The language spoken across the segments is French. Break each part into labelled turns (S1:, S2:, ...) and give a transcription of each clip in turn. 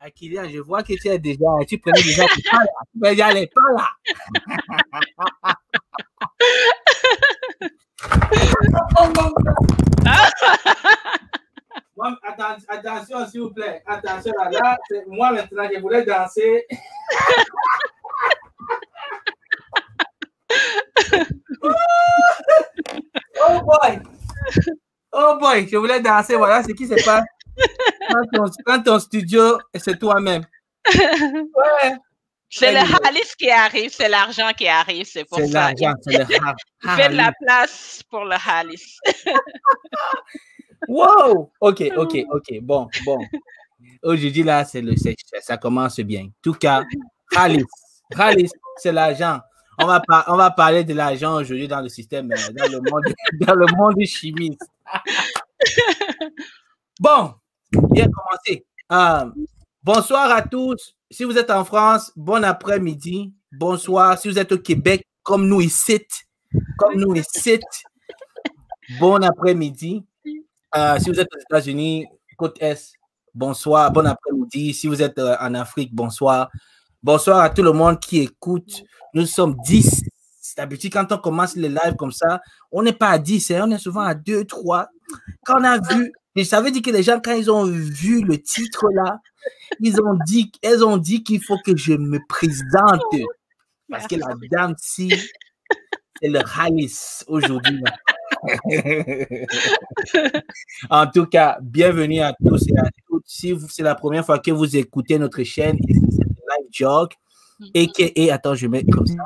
S1: Akilia, je vois que tu es déjà, tu prenais déjà les pas là. Tu prenais déjà les pas là. Moi, attention, s'il vous plaît. Attention, là, là, c'est moi maintenant, je voulais danser. oh boy! Oh boy, je voulais danser, voilà ce qui se passe quand ton, quand ton studio, c'est toi-même. Ouais,
S2: C'est le. Halis qui arrive, c'est l'argent qui arrive, c'est pour
S1: c'est
S2: ça.
S1: l'argent, c'est le
S2: Fais de la place pour le Halis.
S1: Wow! OK, OK, OK. Bon, bon. Aujourd'hui, là, c'est le, c'est- ça commence bien. En tout cas, Halis. Halis, c'est l'argent. On va, on va parler de l'argent aujourd'hui dans le système, euh, dans le monde, dans le monde chimiste. Bon, bien commencé. Euh, bonsoir à tous. Si vous êtes en France, bon après-midi. Bonsoir. Si vous êtes au Québec, comme nous ici, comme nous ici, bon après-midi. Euh, si vous êtes aux États-Unis, côte Est, bonsoir, bon après-midi. Si vous êtes en Afrique, bonsoir. Bonsoir à tout le monde qui écoute. Nous sommes 10. D'habitude, quand on commence les lives comme ça, on n'est pas à 10, hein, on est souvent à 2, 3. Quand on a vu, et ça veut dire que les gens, quand ils ont vu le titre là, ils ont dit, elles ont dit qu'il faut que je me présente. Parce que la dame, si, c'est le Halis aujourd'hui. en tout cas, bienvenue à tous et à toutes. Si c'est la première fois que vous écoutez notre chaîne, ici, c'est The Life Jog, a.k.a. attends, je mets comme ça,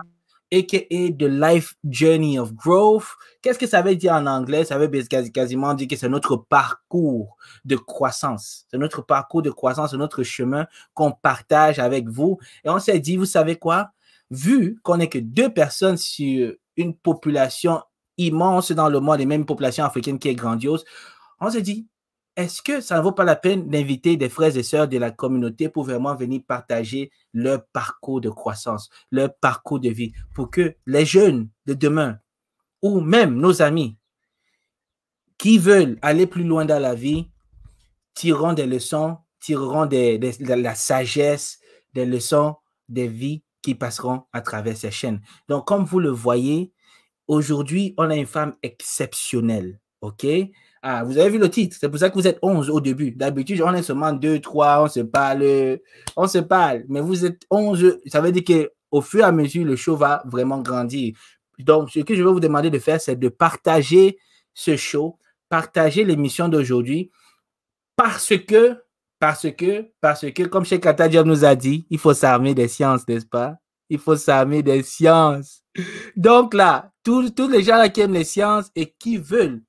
S1: a.k.a. The Life Journey of Growth. Qu'est-ce que ça veut dire en anglais? Ça veut quasiment dire que c'est notre parcours de croissance. C'est notre parcours de croissance, c'est notre chemin qu'on partage avec vous. Et on s'est dit, vous savez quoi? Vu qu'on n'est que deux personnes sur une population immense dans le monde et même une population africaine qui est grandiose, on s'est dit, est-ce que ça ne vaut pas la peine d'inviter des frères et sœurs de la communauté pour vraiment venir partager leur parcours de croissance, leur parcours de vie, pour que les jeunes de demain, ou même nos amis qui veulent aller plus loin dans la vie, tireront des leçons, tireront de la sagesse, des leçons, des vies qui passeront à travers ces chaînes. Donc, comme vous le voyez, aujourd'hui, on a une femme exceptionnelle. OK? Ah, vous avez vu le titre, c'est pour ça que vous êtes 11 au début. D'habitude, on est seulement 2, 3, on se parle, on se parle. Mais vous êtes 11, ça veut dire que au fur et à mesure, le show va vraiment grandir. Donc, ce que je vais vous demander de faire, c'est de partager ce show, partager l'émission d'aujourd'hui, parce que, parce que, parce que, comme Cheikh Diop nous a dit, il faut s'armer des sciences, n'est-ce pas? Il faut s'armer des sciences. Donc là, tous les gens là qui aiment les sciences et qui veulent,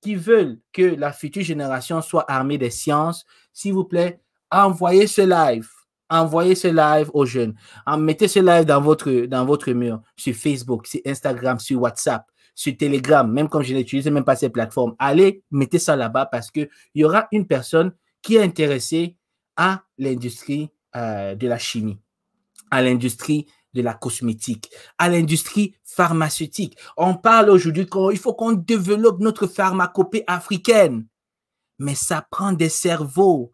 S1: qui veulent que la future génération soit armée des sciences, s'il vous plaît, envoyez ce live. Envoyez ce live aux jeunes. Mettez ce live dans votre, dans votre mur, sur Facebook, sur Instagram, sur WhatsApp, sur Telegram, même comme je n'utilise même pas ces plateformes. Allez, mettez ça là-bas parce qu'il y aura une personne qui est intéressée à l'industrie euh, de la chimie, à l'industrie de la cosmétique, à l'industrie pharmaceutique. On parle aujourd'hui qu'il faut qu'on développe notre pharmacopée africaine. Mais ça prend des cerveaux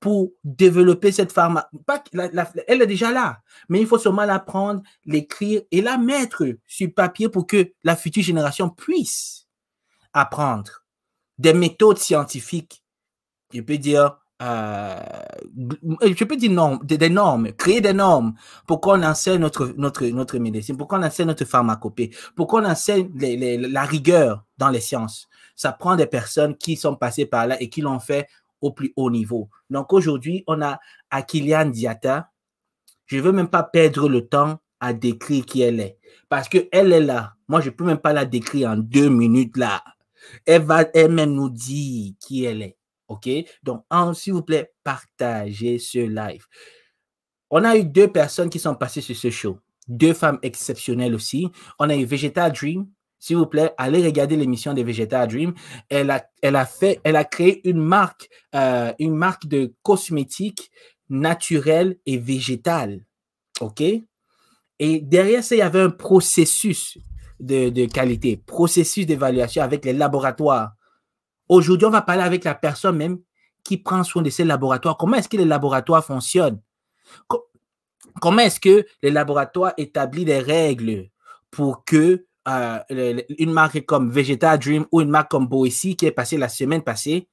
S1: pour développer cette pharma. La- la- elle est déjà là, mais il faut seulement la prendre, l'écrire et la mettre sur papier pour que la future génération puisse apprendre des méthodes scientifiques. Je peux dire, euh, je peux dire normes, des, normes, créer des normes pour qu'on enseigne notre, notre, notre médecine, pour qu'on enseigne notre pharmacopée, pour qu'on enseigne la rigueur dans les sciences. Ça prend des personnes qui sont passées par là et qui l'ont fait au plus haut niveau. Donc aujourd'hui, on a Akilian Diata. Je ne veux même pas perdre le temps à décrire qui elle est. Parce qu'elle est là. Moi, je ne peux même pas la décrire en deux minutes là. Elle va elle-même nous dire qui elle est. OK? Donc, s'il vous plaît, partagez ce live. On a eu deux personnes qui sont passées sur ce show. Deux femmes exceptionnelles aussi. On a eu Vegetal Dream. S'il vous plaît, allez regarder l'émission de Vegetal Dream. Elle a, elle créé une marque, euh, une marque de cosmétiques naturelle et végétale. OK? Et derrière ça, il y avait un processus de, de qualité, processus d'évaluation avec les laboratoires. Aujourd'hui, on va parler avec la personne même qui prend soin de ces laboratoires. Comment est-ce que les laboratoires fonctionnent? Comment est-ce que les laboratoires établissent des règles pour que euh, une marque comme Vegeta Dream ou une marque comme Boissy qui est passée la semaine passée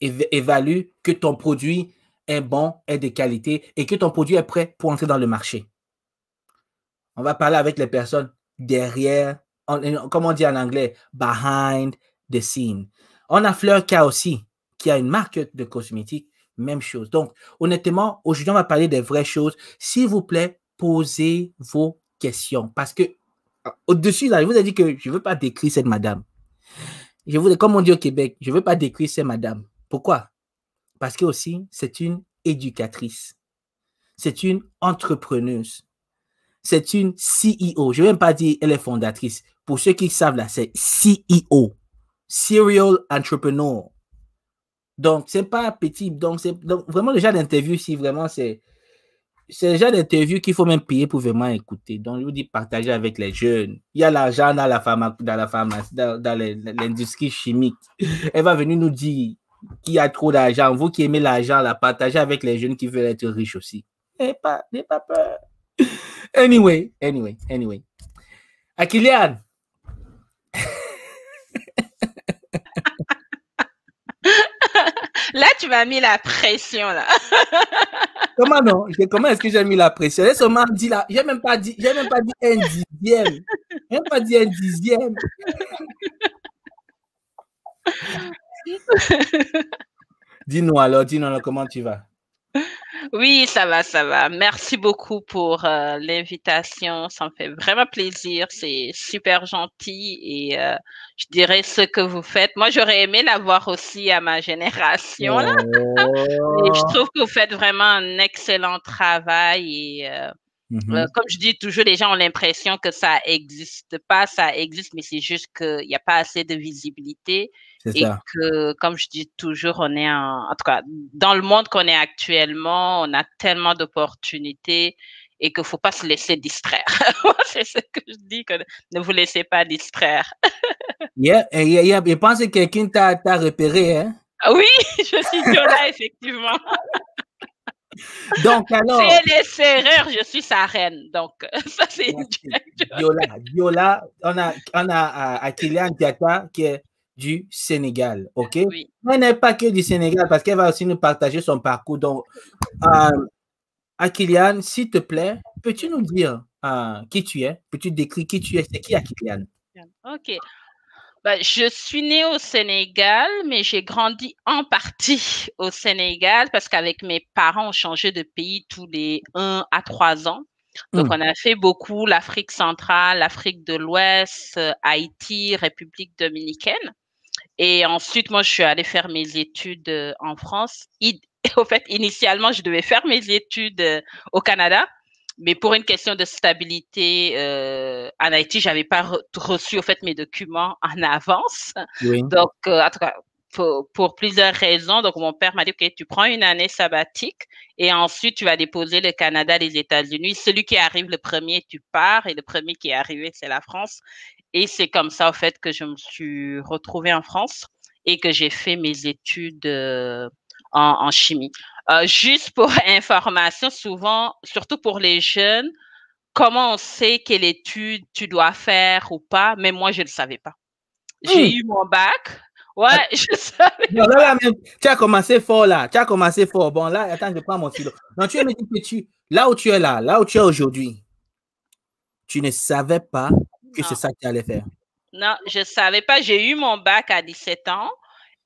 S1: évalue que ton produit est bon, est de qualité et que ton produit est prêt pour entrer dans le marché? On va parler avec les personnes derrière, comme on dit en anglais, behind the scene. On a Fleur K aussi, qui a une marque de cosmétiques, même chose. Donc, honnêtement, aujourd'hui, on va parler des vraies choses. S'il vous plaît, posez vos questions parce que au-dessus, là, je vous ai dit que je ne veux pas décrire cette madame. Je comme on dit au Québec, je ne veux pas décrire cette madame. Pourquoi? Parce que aussi, c'est une éducatrice. C'est une entrepreneuse. C'est une CEO. Je ne vais même pas dire elle est fondatrice. Pour ceux qui savent là, c'est CEO. Serial Entrepreneur. Donc, c'est pas petit. Donc, c'est vraiment le genre d'interview, si vraiment c'est c'est le genre d'interview qu'il faut même payer pour vraiment écouter. Donc, je vous dis, partager avec les jeunes. Il y a l'argent dans la pharmacie, dans la dans, l'industrie chimique. Elle va venir nous dire qu'il y a trop d'argent. Vous qui aimez l'argent, la partagez avec les jeunes qui veulent être riches aussi. N'ayez pas, pas peur. Anyway, anyway, anyway. Akilian.
S2: Là, tu m'as mis la pression, là.
S1: Comment non? Comment est-ce que j'ai mis la pression? J'ai seulement dit là. J'ai même pas dit, j'ai même pas dit un dixième. J'ai même pas dit un dixième. dis-nous alors, dis-nous alors comment tu vas?
S2: Oui, ça va, ça va. Merci beaucoup pour euh, l'invitation. Ça me fait vraiment plaisir. C'est super gentil et euh, je dirais ce que vous faites. Moi, j'aurais aimé l'avoir aussi à ma génération. Là. et je trouve que vous faites vraiment un excellent travail et euh, mm-hmm. comme je dis toujours, les gens ont l'impression que ça n'existe pas. Ça existe, mais c'est juste qu'il n'y a pas assez de visibilité. Et que, comme je dis toujours, on est en, en tout cas, dans le monde qu'on est actuellement, on a tellement d'opportunités et qu'il ne faut pas se laisser distraire. c'est ce que je dis, que ne vous laissez pas distraire.
S1: yeah, yeah, yeah. Je pense que quelqu'un t'a repéré, hein?
S2: Ah oui, je suis Viola, effectivement.
S1: Donc, alors.
S2: Si elle est serrure, je suis sa reine. Donc, ça, c'est.
S1: Viola, Viola, on a, on a à, Kylian Diata qui est du Sénégal, ok? Oui. Mais elle n'est pas que du Sénégal parce qu'elle va aussi nous partager son parcours. Donc, euh, Akilian, s'il te plaît, peux-tu nous dire euh, qui tu es? Peux-tu décrire qui tu es? C'est qui Akilian?
S2: Ok. Bah, je suis née au Sénégal, mais j'ai grandi en partie au Sénégal parce qu'avec mes parents, on changeait de pays tous les 1 à 3 ans. Donc, hmm. on a fait beaucoup l'Afrique centrale, l'Afrique de l'Ouest, euh, Haïti, République dominicaine. Et ensuite, moi, je suis allée faire mes études euh, en France. Au fait, initialement, je devais faire mes études euh, au Canada, mais pour une question de stabilité euh, en Haïti, j'avais pas reçu au fait mes documents en avance. Donc, en tout cas, pour, plusieurs raisons. Donc, mon père m'a dit, OK, tu prends une année sabbatique et ensuite, tu vas déposer le Canada, les États-Unis. Celui qui arrive le premier, tu pars et le premier qui est arrivé, c'est la France. Et c'est comme ça, au fait, que je me suis retrouvée en France et que j'ai fait mes études euh, en, chimie. Euh, juste pour information, souvent, surtout pour les jeunes, comment on sait quelle étude tu dois faire ou pas, mais moi, je ne le savais pas. J'ai eu mon bac. Ouais, je savais.
S1: tu as commencé fort là. Tu as commencé fort. Bon, là, attends, je prends mon stylo. Donc, tu que tu, là où tu es là, là où tu es aujourd'hui, tu ne savais pas que c'est ça que tu allais faire?
S2: Non, je ne savais pas. J'ai eu mon bac à 17 ans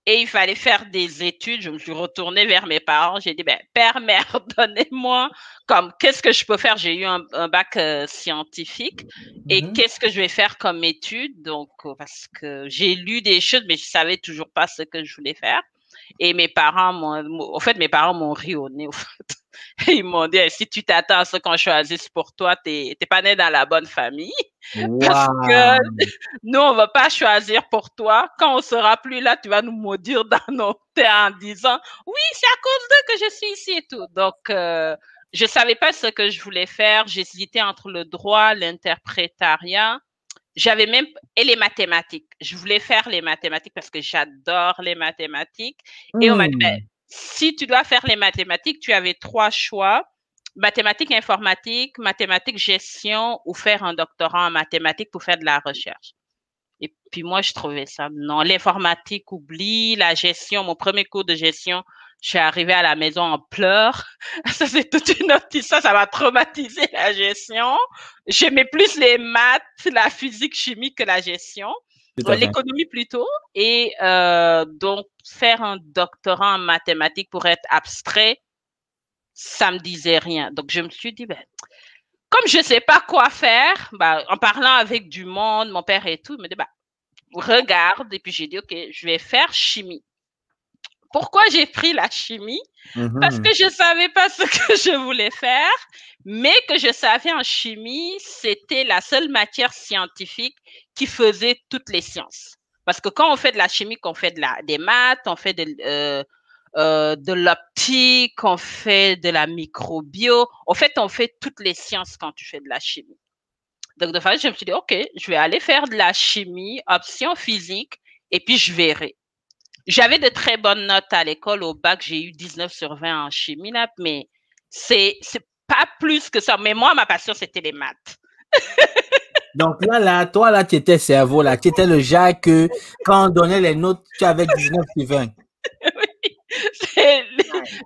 S2: et il fallait faire des études. Je me suis retournée vers mes parents. J'ai dit, ben, père, mère, donnez-moi comme qu'est-ce que je peux faire? J'ai eu un, bac euh, scientifique et mm-hmm. qu'est-ce que je vais faire comme étude? Donc, euh, parce que j'ai lu des choses, mais je savais toujours pas ce que je voulais faire. Et mes parents m'ont, en fait, mes parents m'ont ri au nez, Ils m'ont dit, si tu t'attends à ce qu'on choisisse pour toi, tu n'es pas né dans la bonne famille. Parce que nous, on ne va pas choisir pour toi. Quand on sera plus là, tu vas nous maudire dans nos têtes en disant, oui, c'est à cause d'eux que je suis ici et tout. Donc, euh, je ne savais pas ce que je voulais faire. J'hésitais entre le droit, l'interprétariat j'avais même et les mathématiques. Je voulais faire les mathématiques parce que j'adore les mathématiques. Et on m'a dit, ben,
S1: Hmm.
S2: si tu dois faire les mathématiques, tu avais trois choix mathématiques informatique, mathématiques gestion ou faire un doctorat en mathématiques pour faire de la recherche. Et puis moi, je trouvais ça non. L'informatique, oublie. La gestion, mon premier cours de gestion, je suis arrivée à la maison en pleurs. Ça, c'est toute une autre histoire. Ça m'a traumatisé la gestion. J'aimais plus les maths, la physique, chimie que la gestion. L'économie plutôt. Et euh, donc, faire un doctorat en mathématiques pour être abstrait, ça me disait rien. Donc, je me suis dit, ben, comme je sais pas quoi faire, bah, en parlant avec du monde, mon père et tout, il me dit, bah, regarde. Et puis, j'ai dit, OK, je vais faire chimie. Pourquoi j'ai pris la chimie? Parce
S1: Mhm.
S2: que je savais pas ce que je voulais faire, mais que je savais en chimie, c'était la seule matière scientifique qui faisait toutes les sciences. Parce que quand on fait de la chimie, qu'on fait de la, des maths, on fait de, euh, euh, de l'optique, on fait de la microbio. En fait, on fait toutes les sciences quand tu fais de la chimie. Donc, de fait, je me suis dit, OK, je vais aller faire de la chimie, option physique, et puis je verrai. J'avais de très bonnes notes à l'école. Au bac, j'ai eu 19 sur 20 en chimie, là, mais c'est, pas plus que ça. Mais moi, ma passion, c'était les maths.
S1: Donc là, là, toi, là, tu étais cerveau, là. Tu étais le genre que quand on donnait les notes, tu avais 19 sur 20.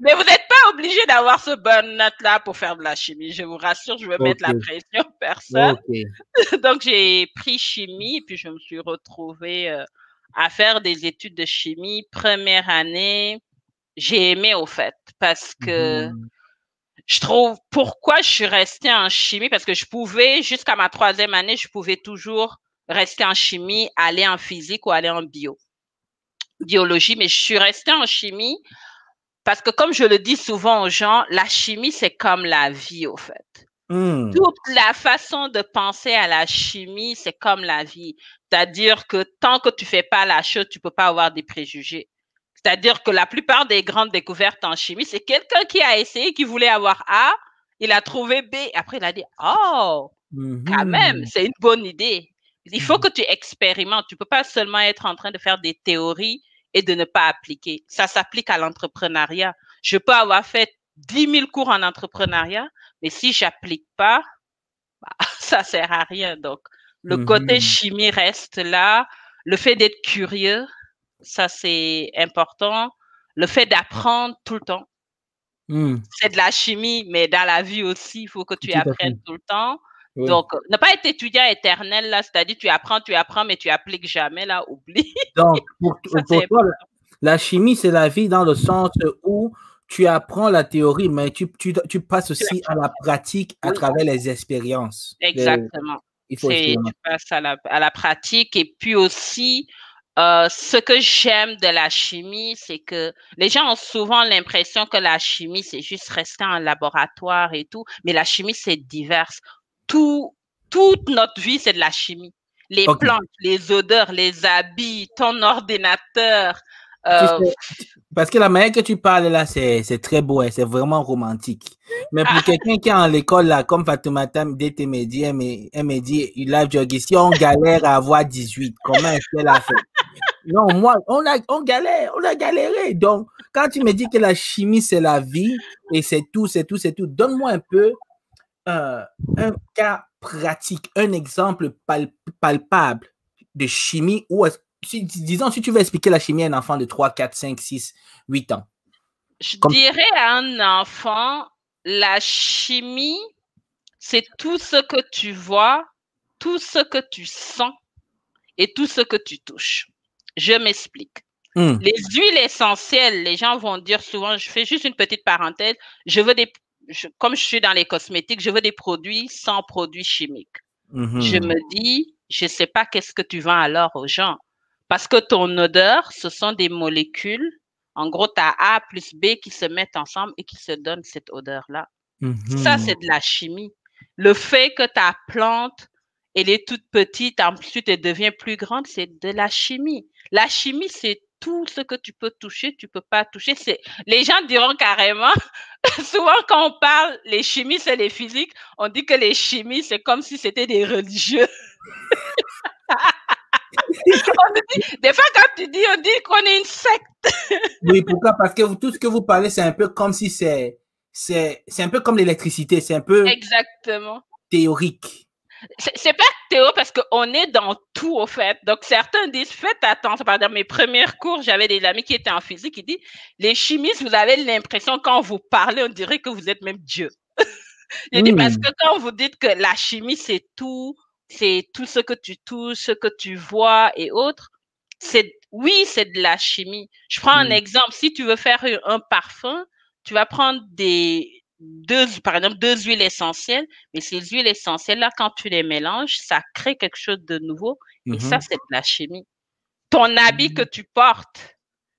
S2: Mais vous n'êtes pas obligé d'avoir ce bonne note-là pour faire de la chimie. Je vous rassure, je veux mettre la pression personne. Donc, j'ai pris chimie, puis je me suis retrouvée euh, à faire des études de chimie. Première année, j'ai aimé au fait, parce que
S1: Mhm.
S2: je trouve pourquoi je suis restée en chimie, parce que je pouvais, jusqu'à ma troisième année, je pouvais toujours rester en chimie, aller en physique ou aller en bio, biologie, mais je suis restée en chimie parce que comme je le dis souvent aux gens, la chimie, c'est comme la vie au fait
S1: Hmm.
S2: toute la façon de penser à la chimie, c'est comme la vie. C'est-à-dire que tant que tu fais pas la chose, tu peux pas avoir des préjugés. C'est-à-dire que la plupart des grandes découvertes en chimie, c'est quelqu'un qui a essayé, qui voulait avoir A, il a trouvé B, après il a dit, oh, quand même,
S1: Mhm.
S2: c'est une bonne idée. Il faut
S1: Mhm.
S2: que tu expérimentes. Tu peux pas seulement être en train de faire des théories et de ne pas appliquer. Ça s'applique à l'entrepreneuriat. Je peux avoir fait 10 000 cours en entrepreneuriat, mais si j'applique pas, bah, ça sert à rien. Donc, le côté
S1: Mhm.
S2: chimie reste là. Le fait d'être curieux, ça c'est important. Le fait d'apprendre tout le temps.
S1: Hmm.
S2: C'est de la chimie, mais dans la vie aussi, il faut que tu
S1: Tout
S2: apprennes tout le temps.
S1: Oui.
S2: Donc, euh, ne pas être étudiant éternel, là, c'est-à-dire tu apprends, tu apprends, mais tu appliques jamais, là, oublie.
S1: Donc, pour,
S2: Ça,
S1: pour
S2: c'est
S1: toi, la- chimie, c'est la vie dans le sens où tu apprends la théorie, mais tu, tu, tu passes aussi à la pratique à
S2: Oui.
S1: travers les expériences. Les-
S2: Exactement.
S1: il faut
S2: tu passes à la, à la pratique. Et puis aussi, euh, ce que j'aime de la chimie, c'est que les gens ont souvent l'impression que la chimie, c'est juste rester en laboratoire et tout. Mais la chimie, c'est divers. Tout, toute notre vie, c'est de la chimie. Les plantes, les odeurs, les habits, ton ordinateur. Euh,
S1: parce que la manière que tu parles là, c'est très beau, hein, c'est vraiment romantique. Mais pour
S2: Ah.
S1: quelqu'un qui est en l'école là, comme Fatoumata DT me dit, elle me elle me dit, il a joggé, si on galère à avoir 18, comment est-ce qu'elle a fait? Non, moi, on a, on galère, on a galéré. Donc, quand tu me dis que la chimie, c'est la vie, et c'est tout, c'est tout, c'est tout, donne-moi un peu euh, un cas pratique, un exemple pal- palpable de chimie ou si- disons, si tu veux expliquer la chimie à un enfant de 3, 4, 5, 6, 8 ans.
S2: Je
S1: Comme-
S2: dirais à un enfant, la chimie, c'est tout ce que tu vois, tout ce que tu sens et tout ce que tu touches. Je m'explique.
S1: Hmm.
S2: Les huiles essentielles, les gens vont dire souvent, je fais juste une petite parenthèse, je veux des, je- comme je suis dans les cosmétiques, je veux des produits sans produits chimiques.
S1: Mhm.
S2: Je me dis, je sais pas qu'est-ce que tu vends alors aux gens. Parce que ton odeur, ce sont des molécules. En gros, tu as A plus B qui se mettent ensemble et qui se donnent cette odeur-là. Ça,
S1: Mhm.
S2: c'est de la chimie. Le fait que ta plante, elle est toute petite, ensuite elle devient plus grande, c'est de la chimie. La chimie, c'est tout ce que tu peux toucher, tu peux pas toucher. C'est les gens diront carrément. souvent quand on parle les chimies, c'est les physiques. On dit que les chimies, c'est comme si c'était des religieux. des fois, quand tu dis, on dit qu'on est une secte.
S1: oui, pourquoi? Parce que tout ce que vous parlez, c'est un peu comme si c'est, c'est, c'est un peu comme l'électricité, c'est un peu.
S2: Exactement.
S1: Théorique.
S2: C'est pas théorique parce qu'on est dans tout, au fait. Donc, certains disent, faites attention. Par exemple, mes premiers cours, j'avais des amis qui étaient en physique qui disent, les chimistes, vous avez l'impression, quand vous parlez, on dirait que vous êtes même Dieu. Je dis, parce que quand vous dites que la chimie, c'est tout, c'est tout ce que tu touches, ce que tu vois et autres. C'est oui, c'est de la chimie. Je prends un exemple. Si tu veux faire un parfum, tu vas prendre des deux, par exemple, deux huiles essentielles, mais ces huiles essentielles-là, quand tu les mélanges, ça crée quelque chose de nouveau. Et ça, mm-hmm. c'est de la chimie. Ton habit que mm-hmm. tu portes,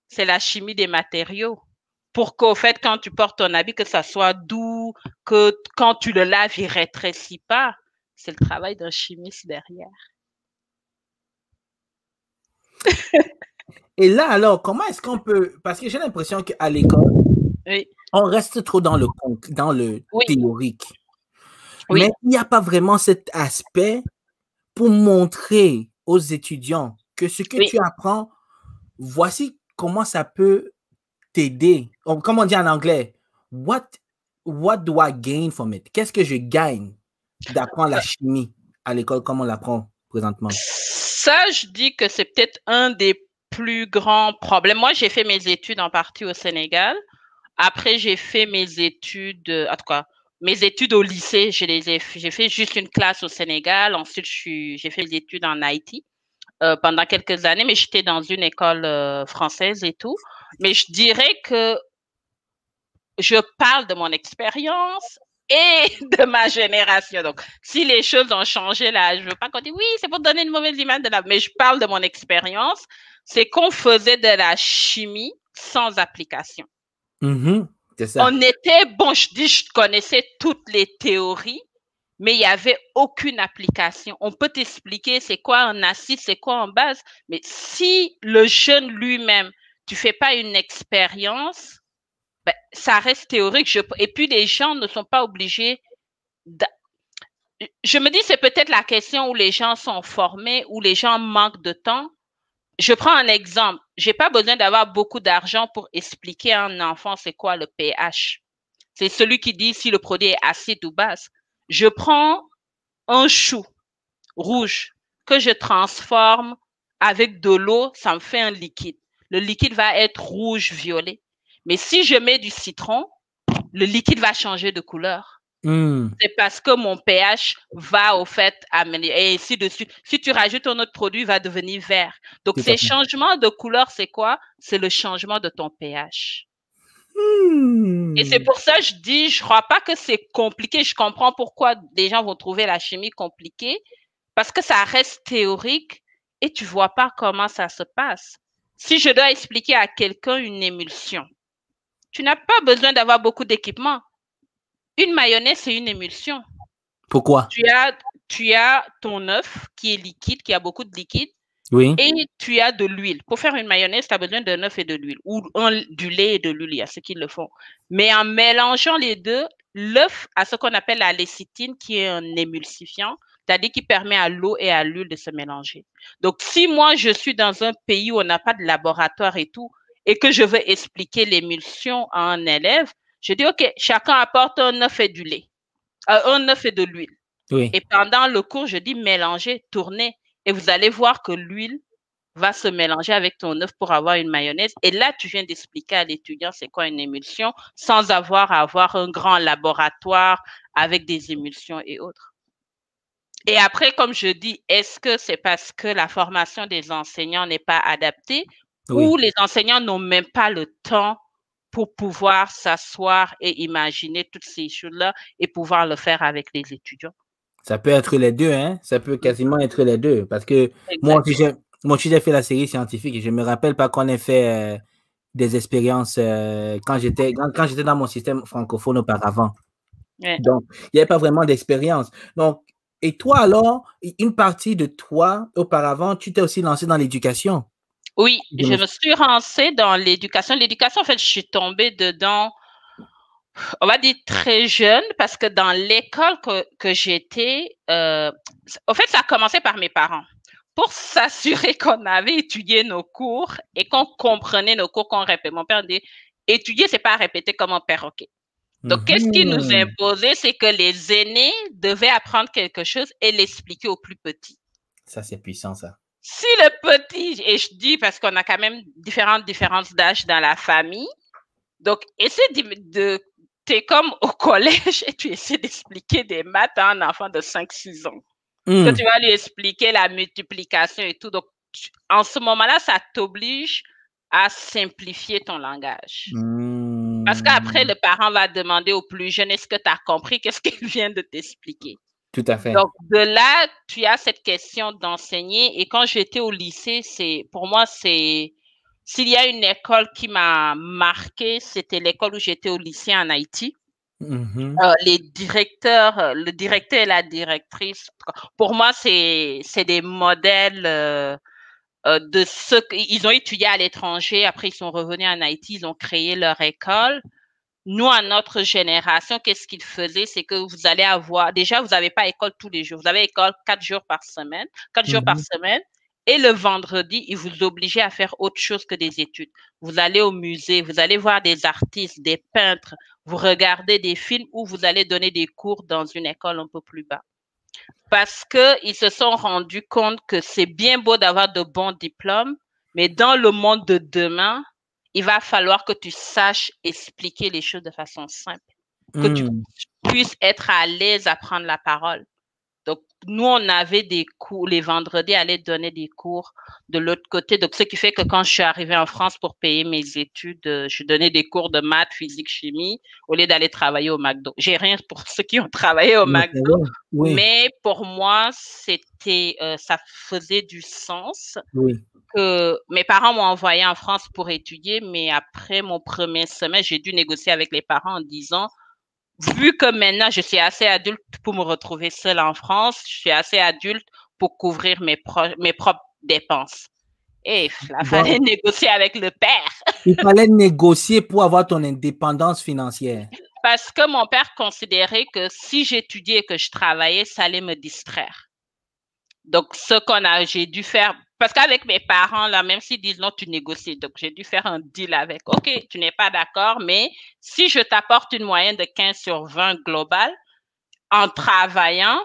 S2: c'est la chimie des matériaux. Pour qu'au fait, quand tu portes ton habit, que ça soit doux, que quand tu le laves, il rétrécit pas c'est le travail d'un chimiste derrière.
S1: Et là, alors, comment est-ce qu'on peut. Parce que j'ai l'impression qu'à l'école, on reste trop dans le, dans le théorique. Mais il n'y a pas vraiment cet aspect pour montrer aux étudiants que ce que tu apprends, voici comment ça peut t'aider. Comme on dit en anglais, what, what do I gain from it? Qu'est-ce que je gagne d'apprendre la chimie à l'école comme on l'apprend présentement?
S2: Ça, je dis que c'est peut-être un des plus grands problèmes. Moi, j'ai fait mes études en partie au Sénégal. Après, j'ai fait mes études, en tout cas, mes études au lycée, j'ai fait juste une classe au Sénégal. Ensuite, j'ai fait mes études en Haïti euh, pendant quelques années, mais j'étais dans une école euh, française et tout. Mais je dirais que je parle de mon expérience et de ma génération. Donc, si les choses ont changé là, je veux pas qu'on dise oui, c'est pour donner une mauvaise image de la, mais je parle de mon expérience. C'est qu'on faisait de la chimie sans application.
S1: Mm-hmm. ça.
S2: On était, bon, je dis, je connaissais toutes les théories, mais il n'y avait aucune application. On peut t'expliquer c'est quoi un acide, c'est quoi en base, mais si le jeune lui-même, tu fais pas une expérience, ben, ça reste théorique. Je, et puis, les gens ne sont pas obligés. Je me dis, c'est peut-être la question où les gens sont formés, où les gens manquent de temps. Je prends un exemple. J'ai pas besoin d'avoir beaucoup d'argent pour expliquer à un enfant c'est quoi le pH. C'est celui qui dit si le produit est acide ou base. Je prends un chou rouge que je transforme avec de l'eau, ça me fait un liquide. Le liquide va être rouge-violet. Mais si je mets du citron, le liquide va changer de couleur.
S1: Hmm.
S2: C'est parce que mon pH va au fait améliorer. Et ainsi de suite. Si tu rajoutes un autre produit, il va devenir vert. Donc, ces changements de couleur, c'est quoi? C'est le changement de ton pH.
S1: Hmm.
S2: Et c'est pour ça que je dis, je crois pas que c'est compliqué. Je comprends pourquoi des gens vont trouver la chimie compliquée. Parce que ça reste théorique et tu vois pas comment ça se passe. Si je dois expliquer à quelqu'un une émulsion, tu n'as pas besoin d'avoir beaucoup d'équipement. Une mayonnaise, c'est une émulsion.
S1: Pourquoi?
S2: Tu as, tu as ton œuf qui est liquide, qui a beaucoup de liquide.
S1: Oui.
S2: Et tu as de l'huile. Pour faire une mayonnaise, tu as besoin d'un œuf et de l'huile. Ou du lait et de l'huile. Il y a ceux qui le font. Mais en mélangeant les deux, l'œuf a ce qu'on appelle la lécithine, qui est un émulsifiant, c'est-à-dire qui permet à l'eau et à l'huile de se mélanger. Donc, si moi, je suis dans un pays où on n'a pas de laboratoire et tout, et que je veux expliquer l'émulsion à un élève, je dis, OK, chacun apporte un œuf et du lait, euh, un œuf et de l'huile. Et pendant le cours, je dis mélangez, tournez, et vous allez voir que l'huile va se mélanger avec ton œuf pour avoir une mayonnaise. Et là, tu viens d'expliquer à l'étudiant c'est quoi une émulsion sans avoir à avoir un grand laboratoire avec des émulsions et autres. Et après, comme je dis, est-ce que c'est parce que la formation des enseignants n'est pas adaptée où les enseignants n'ont même pas le temps pour pouvoir s'asseoir et imaginer toutes ces choses-là et pouvoir le faire avec les étudiants.
S1: Ça peut être les deux, hein? Ça peut quasiment être les deux. Parce que moi aussi, j'ai fait la série scientifique et je ne me rappelle pas qu'on ait fait euh, des expériences euh, quand j'étais quand, j'étais dans mon système francophone auparavant. Donc, il n'y avait pas vraiment d'expérience. Donc, et toi alors, une partie de toi auparavant, tu t'es aussi lancé dans l'éducation?
S2: Oui, je me suis lancée dans l'éducation. L'éducation, en fait, je suis tombée dedans on va dire très jeune, parce que dans l'école que, que j'étais, euh, au fait, ça a commencé par mes parents. Pour s'assurer qu'on avait étudié nos cours et qu'on comprenait nos cours qu'on répétait. Mon père dit, étudier, c'est pas répéter comme un perroquet. Donc, qu'est-ce qu'il nous
S1: Mhm.
S2: imposait, c'est que les aînés devaient apprendre quelque chose et l'expliquer aux plus petits.
S1: Ça, c'est puissant, ça.
S2: Si le petit, et je dis parce qu'on a quand même différentes différences d'âge dans la famille, donc essaie de, de t'es comme au collège et tu essaies d'expliquer des maths à un enfant de 5-6 ans.
S1: Hmm.
S2: Tu vas lui expliquer la multiplication et tout. Donc, tu- en ce moment-là, ça t'oblige à simplifier ton langage. Parce qu'après,
S1: Hmm.
S2: le parent va demander au plus jeune, est-ce que tu as compris? Qu'est-ce qu'il vient de t'expliquer?
S1: Tout à fait.
S2: Donc, de là, tu as cette question d'enseigner. Et quand j'étais au lycée, c'est, pour moi, c'est, s'il y a une école qui m'a marqué, c'était l'école où j'étais au lycée en Haïti.
S1: Mhm.
S2: Euh, les directeurs, euh, le directeur et la directrice, pour moi, c'est, des modèles euh, de ceux qu'ils ont étudié à l'étranger. Après, ils sont revenus en Haïti, ils ont créé leur école. Nous, à notre génération, qu'est-ce qu'ils faisaient? C'est que vous allez avoir, déjà, vous n'avez pas école tous les jours. Vous avez école quatre jours par semaine, quatre jours par
S1: Mhm.
S2: semaine. Et le vendredi, ils vous obligent à faire autre chose que des études. Vous allez au musée, vous allez voir des artistes, des peintres, vous regardez des films ou vous allez donner des cours dans une école un peu plus bas. Parce qu'ils se sont rendus compte que c'est bien beau d'avoir de bons diplômes, mais dans le monde de demain, il va falloir que tu saches expliquer les choses de façon simple, que tu
S1: Hmm.
S2: puisses être à l'aise à prendre la parole. Donc, nous, on avait des cours, les vendredis, aller donner des cours de l'autre côté. Donc, ce qui fait que quand je suis arrivée en France pour payer mes études, euh, je donnais des cours de maths, physique, chimie, au lieu d'aller travailler au McDo. J'ai rien pour ceux qui ont travaillé au McDo.
S1: Oui,
S2: mais pour moi, c'était, euh, ça faisait du sens
S1: oui.
S2: Que mes parents m'ont envoyé en France pour étudier, mais après mon premier semestre, j'ai dû négocier avec les parents en disant, vu que maintenant je suis assez adulte pour me retrouver seule en France, je suis assez adulte pour couvrir mes, pro- mes propres dépenses. Et il
S1: Bon.
S2: fallait négocier avec le père
S1: Il fallait négocier pour avoir ton indépendance financière.
S2: parce que mon père considérait que si j'étudiais et que je travaillais, ça allait me distraire. Donc, ce qu'on a, j'ai dû faire, parce qu'avec mes parents, là, même s'ils disent non, tu négocies. Donc, j'ai dû faire un deal avec, OK, tu n'es pas d'accord, mais si je t'apporte une moyenne de 15 sur 20 globale, en travaillant,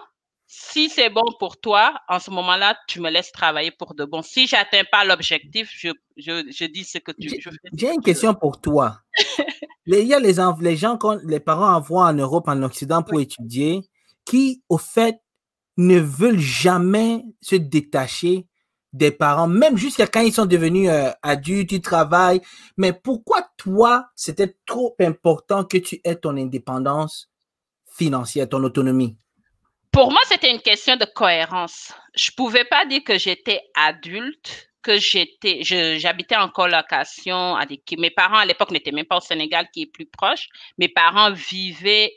S2: si c'est bon pour toi, en ce moment-là, tu me laisses travailler pour de bon. Si j'atteins pas l'objectif, je, je, je dis ce que tu ce
S1: J'ai
S2: que
S1: une
S2: veux.
S1: question pour toi. Les- Il y a les, les gens, quand les parents envoient en Europe, en Occident pour étudier, qui, au fait, ne veulent jamais se détacher des parents, même jusqu'à quand ils sont devenus euh, adultes, ils travaillent. Mais pourquoi toi, c'était trop important que tu aies ton indépendance financière, ton autonomie?
S2: Pour moi, c'était une question de cohérence. Je pouvais pas dire que j'étais adulte, que j'étais, j'habitais en colocation avec mes parents à l'époque n'étaient même pas au Sénégal, qui est plus proche. Mes parents vivaient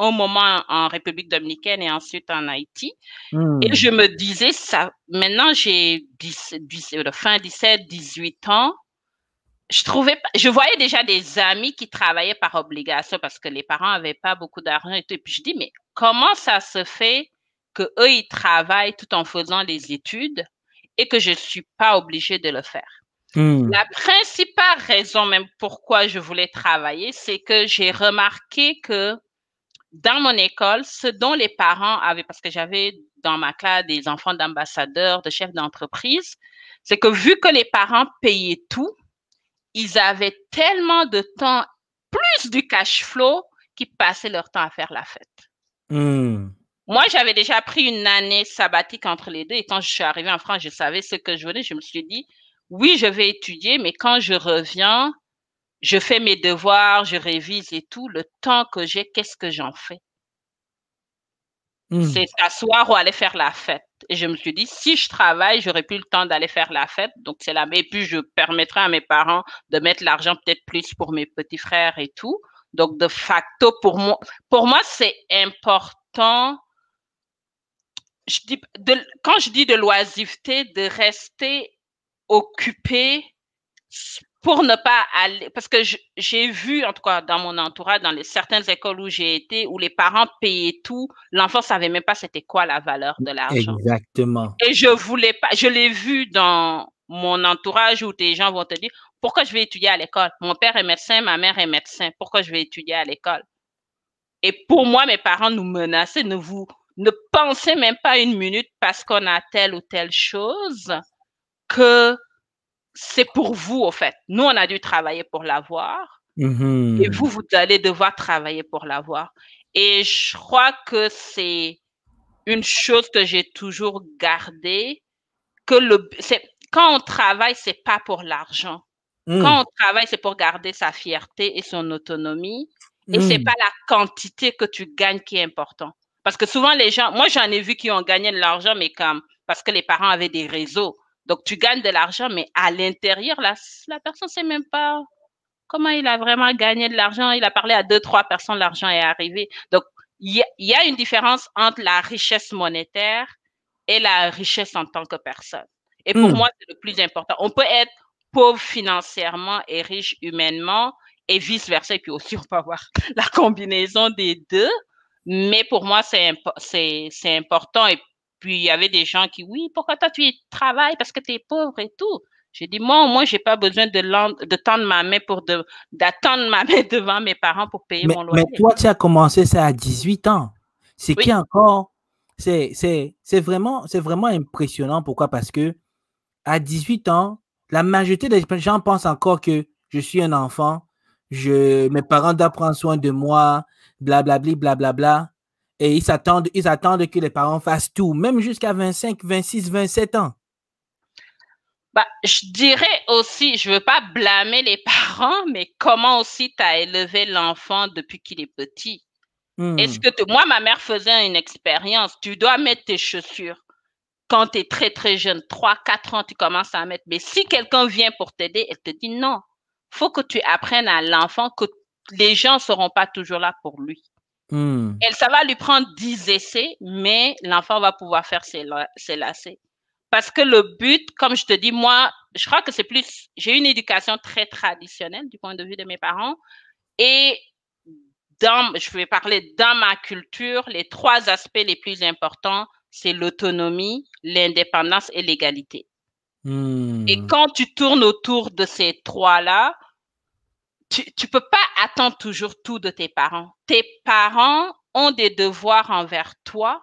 S2: un moment en République dominicaine et ensuite en Haïti.
S1: Hmm.
S2: Et je me disais, ça, maintenant j'ai 10, 10, euh, fin 17, 18 ans. Je trouvais je voyais déjà des amis qui travaillaient par obligation parce que les parents avaient pas beaucoup d'argent et tout. Et puis je dis, mais comment ça se fait que eux, ils travaillent tout en faisant les études et que je suis pas obligée de le faire?
S1: Hmm.
S2: La principale raison même pourquoi je voulais travailler, c'est que j'ai remarqué que dans mon école, ce dont les parents avaient, parce que j'avais dans ma classe des enfants d'ambassadeurs, de chefs d'entreprise, c'est que vu que les parents payaient tout, ils avaient tellement de temps, plus du cash flow, qu'ils passaient leur temps à faire la fête.
S1: Hmm.
S2: Moi, j'avais déjà pris une année sabbatique entre les deux et quand je suis arrivée en France, je savais ce que je voulais. Je me suis dit, oui, je vais étudier, mais quand je reviens, je fais mes devoirs, je révise et tout. Le temps que j'ai, qu'est-ce que j'en fais?
S1: Hmm.
S2: C'est s'asseoir ou aller faire la fête. Et je me suis dit, si je travaille, j'aurai plus le temps d'aller faire la fête. Donc, c'est là. Et puis, je permettrai à mes parents de mettre l'argent peut-être plus pour mes petits frères et tout. Donc, de facto, pour moi, pour moi, c'est important. Je dis, de, quand je dis de l'oisiveté, de rester occupé pour ne pas aller, parce que j'ai vu, en tout cas dans mon entourage, dans les, certaines écoles où j'ai été, où les parents payaient tout, l'enfant savait même pas c'était quoi la valeur de l'argent.
S1: Exactement.
S2: Et je voulais pas, je l'ai vu dans mon entourage où des gens vont te dire, pourquoi je vais étudier à l'école? Mon père est médecin, ma mère est médecin, pourquoi je vais étudier à l'école? Et pour moi, mes parents nous menaçaient, ne vous, ne pensez même pas une minute parce qu'on a telle ou telle chose que c'est pour vous, au fait. Nous, on a dû travailler pour l'avoir. Et vous, vous allez devoir travailler pour l'avoir. Et je crois que c'est une chose que j'ai toujours gardée, que le, c'est, quand on travaille, c'est pas pour l'argent. Quand on travaille, c'est pour garder sa fierté et son autonomie. Et c'est
S1: Mm.
S2: pas la quantité que tu gagnes qui est important. Parce que souvent, les gens, moi, j'en ai vu qui ont gagné de l'argent, mais comme, parce que les parents avaient des réseaux. Donc, tu gagnes de l'argent, mais à l'intérieur, la, la personne sait même pas comment il a vraiment gagné de l'argent. Il a parlé à deux, trois personnes, l'argent est arrivé. Donc, il y, a- il y a une différence entre la richesse monétaire et la richesse en tant que personne. Et pour
S1: Mm.
S2: moi, c'est le plus important. On peut être pauvre financièrement et riche humainement et vice-versa. Et puis aussi, on peut avoir la combinaison des deux. Mais pour moi, c'est impo- c'est c'est important. Et puis, il y avait des gens qui, oui, pourquoi toi, tu travailles parce que tu es pauvre et tout? J'ai dit, moi, moins, j'ai pas besoin de, de tendre ma main pour de, d'attendre ma main devant mes parents pour payer
S1: Mais,
S2: mon loyer.
S1: mais toi, tu as commencé ça à 18 ans. Ce
S2: Oui.
S1: qui encore, c'est, c'est, c'est vraiment, c'est vraiment impressionnant. Pourquoi? Parce que à 18 ans, la majorité des gens pensent encore que je suis un enfant, je, mes parents doivent prendre soin de moi, blablabli, blablabla. Et ils s'attendent, ils attendent que les parents fassent tout, même jusqu'à 25, 26, 27 ans.
S2: Bah, je dirais aussi, je veux pas blâmer les parents, mais comment aussi tu as élevé l'enfant depuis qu'il est petit?
S1: Hmm.
S2: Est-ce que te- moi, ma mère faisait une expérience. Tu dois mettre tes chaussures quand tu es très, très jeune. 3, 4 ans, tu commences à mettre. Mais si quelqu'un vient pour t'aider, elle te dit non. faut que tu apprennes à l'enfant que les gens ne seront pas toujours là pour lui.
S1: Hmm.
S2: Elle, ça va lui prendre 10 essais, mais l'enfant va pouvoir faire ses, ses lacets. Parce que le but, comme je te dis, moi, je crois que c'est plus, j'ai une éducation très traditionnelle du point de vue de mes parents. Et dans, je vais parler dans ma culture, les trois aspects les plus importants, c'est l'autonomie, l'indépendance et l'égalité.
S1: Hmm.
S2: Et quand tu tournes autour de ces trois-là, tu ne peux pas attendre toujours tout de tes parents. Tes parents ont des devoirs envers toi,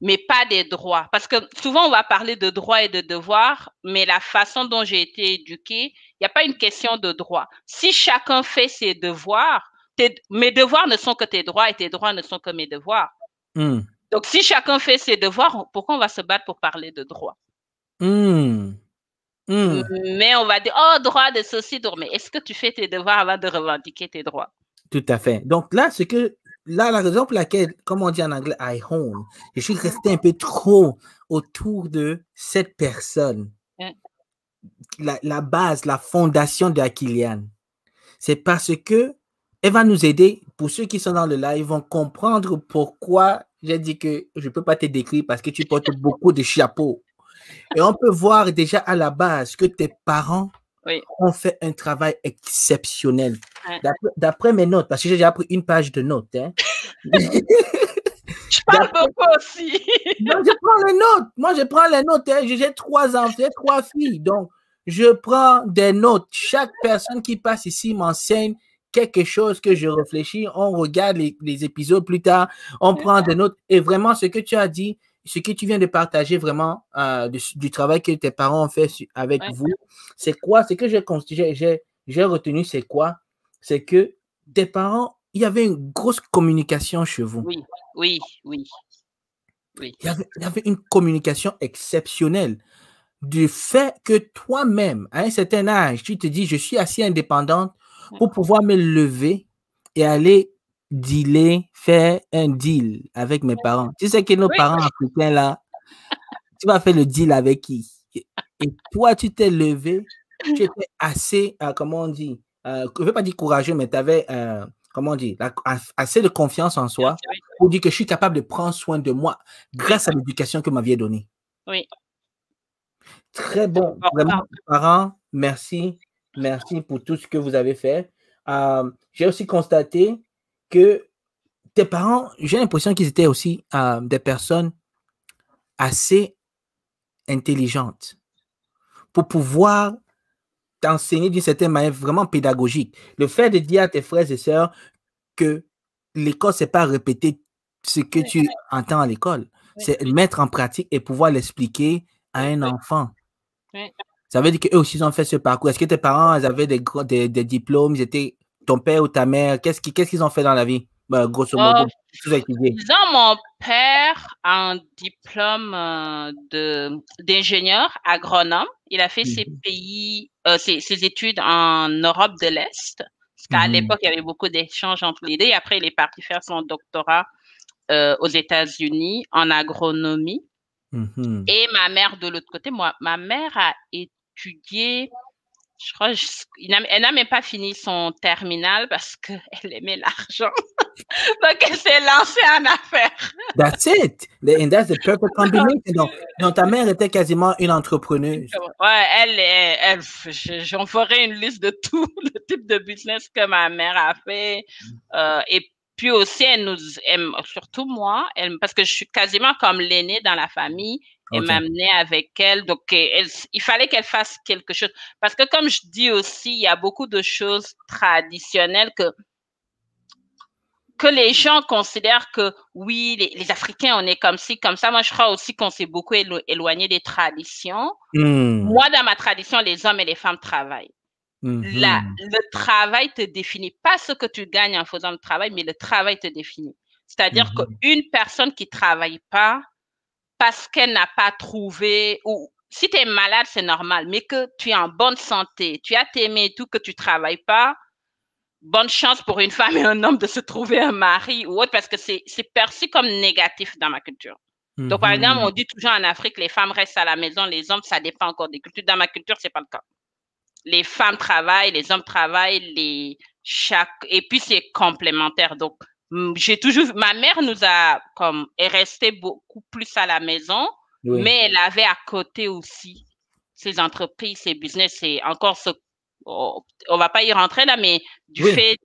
S2: mais pas des droits. Parce que souvent, on va parler de droits et de devoirs, mais la façon dont j'ai été éduquée, il n'y a pas une question de droit. Si chacun fait ses devoirs, tes- mes devoirs ne sont que tes droits et tes droits ne sont que mes devoirs.
S1: Hmm.
S2: Donc, si chacun fait ses devoirs, pourquoi on va se battre pour parler de droits?
S1: Hmm. Hmm.
S2: Mais on va dire, oh, droit de ceci, droit. Mais est-ce que tu fais tes devoirs avant de revendiquer tes droits?
S1: Tout à fait. Donc là, ce que là, la raison pour laquelle, comme on dit en anglais, I hone, je suis resté un peu trop autour de cette personne. La, la base, la fondation de Akilian. C'est parce que elle va nous aider. Pour ceux qui sont dans le live, vont comprendre pourquoi j'ai dit que je ne peux pas te décrire parce que tu portes beaucoup de chapeaux. Et on peut voir déjà à la base que tes parents
S2: Oui.
S1: ont fait un travail exceptionnel.
S2: Ouais.
S1: D'après- mes notes, parce que j'ai déjà pris une page de notes. hein.
S2: Je parle beaucoup aussi.
S1: Moi, je prends les notes. Moi, je prends les notes. hein. J'ai trois enfants, j'ai trois filles. Donc, je prends des notes. Chaque personne qui passe ici m'enseigne quelque chose que je réfléchis. On regarde les, les épisodes plus tard. On prend des notes. Et vraiment, ce que tu as dit, ce que tu viens de partager vraiment euh, du, du travail que tes parents ont fait su- avec
S2: Ouais.
S1: vous, c'est quoi? Ce que j'ai retenu, c'est quoi? C'est que tes parents, il y avait une grosse communication chez vous.
S2: Oui, oui, oui. Oui.
S1: Il y, avait, il y avait une communication exceptionnelle. Du fait que toi-même, à un certain âge, tu te dis, je suis assez indépendante pour pouvoir me lever et aller dealer, faire un deal avec mes parents. Tu sais que nos
S2: Oui.
S1: parents africains, là, tu vas faire le deal avec qui? Et toi, tu t'es levé, tu étais assez, euh, comment on dit, euh, je ne veux pas dire courageux, mais tu avais, euh, comment on dit, la- assez de confiance en soi
S2: Oui.
S1: pour dire que je suis capable de prendre soin de moi grâce à l'éducation que m'aviez donnée.
S2: Oui.
S1: Très bon. Vraiment, parents, merci. Merci pour tout ce que vous avez fait. J'ai aussi constaté que tes parents, j'ai l'impression qu'ils étaient aussi euh, des personnes assez intelligentes pour pouvoir t'enseigner d'une certaine manière vraiment pédagogique. Le fait de dire à tes frères et sœurs que l'école, c'est pas répéter ce que tu entends à l'école, c'est mettre en pratique et pouvoir l'expliquer à un enfant. Ça veut dire qu'eux aussi, ils ont fait ce parcours. Est-ce que tes parents, ils avaient des, des, des diplômes, ils étaient ton père ou ta mère, qu'est-ce qu'ils ont fait dans la vie? Ben, grosso modo,
S2: euh, disons, mon père a un diplôme euh, d'ingénieur agronome. Il a fait ses pays, euh, ses, ses, études en Europe de l'Est. Parce qu'à mhm. l'époque, il y avait beaucoup d'échanges entre les deux. Et après, il est parti faire son doctorat euh, aux États-Unis en agronomie. Mhm. Et ma mère, de l'autre côté, moi, ma mère a étudié je crois, elle n'a même pas fini son terminal parce qu'elle aimait l'argent. Donc, elle s'est lancée en affaires.
S1: That's it. And that's the perfect combination. Donc, ta mère était quasiment une entrepreneuse.
S2: Ouais, elle, elle, j'en ferai une liste de tout le type de business que ma mère a fait. Euh, et puis aussi, elle nous aime, surtout moi, elle, parce que je suis quasiment comme l'aînée dans la famille et m'amener avec elle. Donc, il fallait qu'elle fasse quelque chose. Parce que comme je dis aussi, il y a beaucoup de choses traditionnelles que, que les gens considèrent que oui, les, Africains, on est comme ci, comme ça. Moi, je crois aussi qu'on s'est beaucoup éloigné des traditions. Hmm. Moi, dans ma tradition, les hommes et les femmes travaillent. Là, hmm. le travail te définit. Pas ce que tu gagnes en faisant le travail, mais le travail te définit. C'est-à-dire hmm. qu'une personne qui travaille pas, parce qu'elle n'a pas trouvé, ou si tu es malade, c'est normal, mais que tu es en bonne santé, tu as t'aimé et tout, que tu travailles pas, bonne chance pour une femme et un homme de se trouver un mari ou autre, parce que c'est perçu comme négatif dans ma culture. Donc, par exemple, on mhm. dit toujours en Afrique, les femmes restent à la maison, les hommes, ça dépend encore des cultures. Dans ma culture, c'est pas le cas. Les femmes travaillent, les hommes travaillent, les chaque et puis c'est complémentaire. Donc, j'ai toujours, ma mère nous a, comme, est restée beaucoup plus à la maison, mais elle avait à côté aussi ses entreprises, ses business, et encore ce on on va pas y rentrer là, mais du fait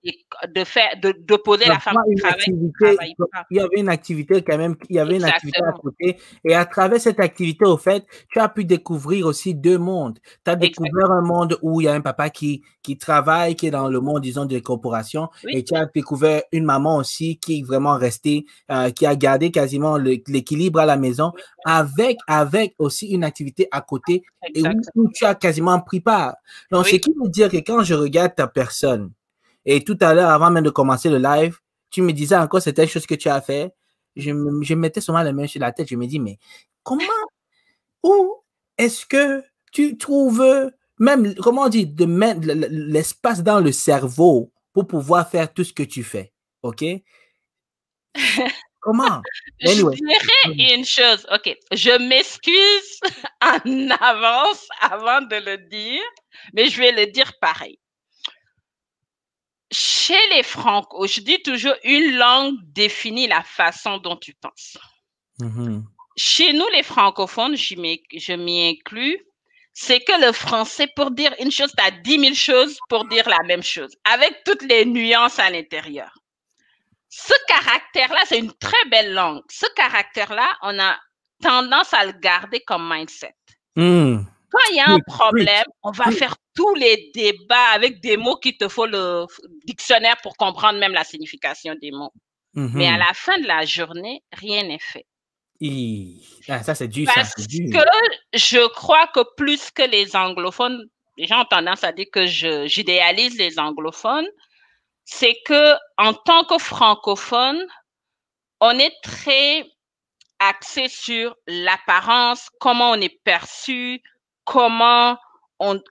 S2: de, faire, de, poser la femme
S1: il y avait une activité quand même, il y avait une activité à côté. Et à travers cette activité, au fait, tu as pu découvrir aussi deux mondes. Tu as découvert un monde où il y a un papa qui, qui travaille, qui est dans le monde, disons, des corporations. Et tu as découvert une maman aussi qui est vraiment restée, euh, qui a gardé quasiment l'équilibre à la maison avec, avec aussi une activité à côté et où, tu as quasiment pris part. Donc, ce qui veut dire que quand je regarde ta personne, et tout à l'heure, avant même de commencer le live, tu me disais encore cette chose que tu as fait. Je, me, je mettais souvent les mains sur la tête. Je me dis, mais comment, où est-ce que tu trouves, même, comment on dit, de mettre l'espace dans le cerveau pour pouvoir faire tout ce que tu fais? OK? Comment?
S2: Je dirais une chose. OK. Je m'excuse en avance avant de le dire, mais je vais le dire pareil chez les franco, je dis toujours une langue définit la façon dont tu penses. Mm-hmm. Chez nous, les francophones, je m'y inclus, c'est que le français, pour dire une chose, tu as 10 000 choses pour dire la même chose, avec toutes les nuances à l'intérieur. Ce caractère-là, c'est une très belle langue. Ce caractère-là, on a tendance à le garder comme mindset. Mm. Quand il y a un problème, on va faire tous les débats avec des mots qu'il te faut le dictionnaire pour comprendre même la signification des mots. Mais à la fin de la journée, rien n'est fait.
S1: Ah, ça, c'est dur.
S2: Parce que je crois que plus que les anglophones, les gens ont tendance à dire que j'idéalise les anglophones, c'est que en tant que francophone, on est très axé sur l'apparence, comment on est perçu, comment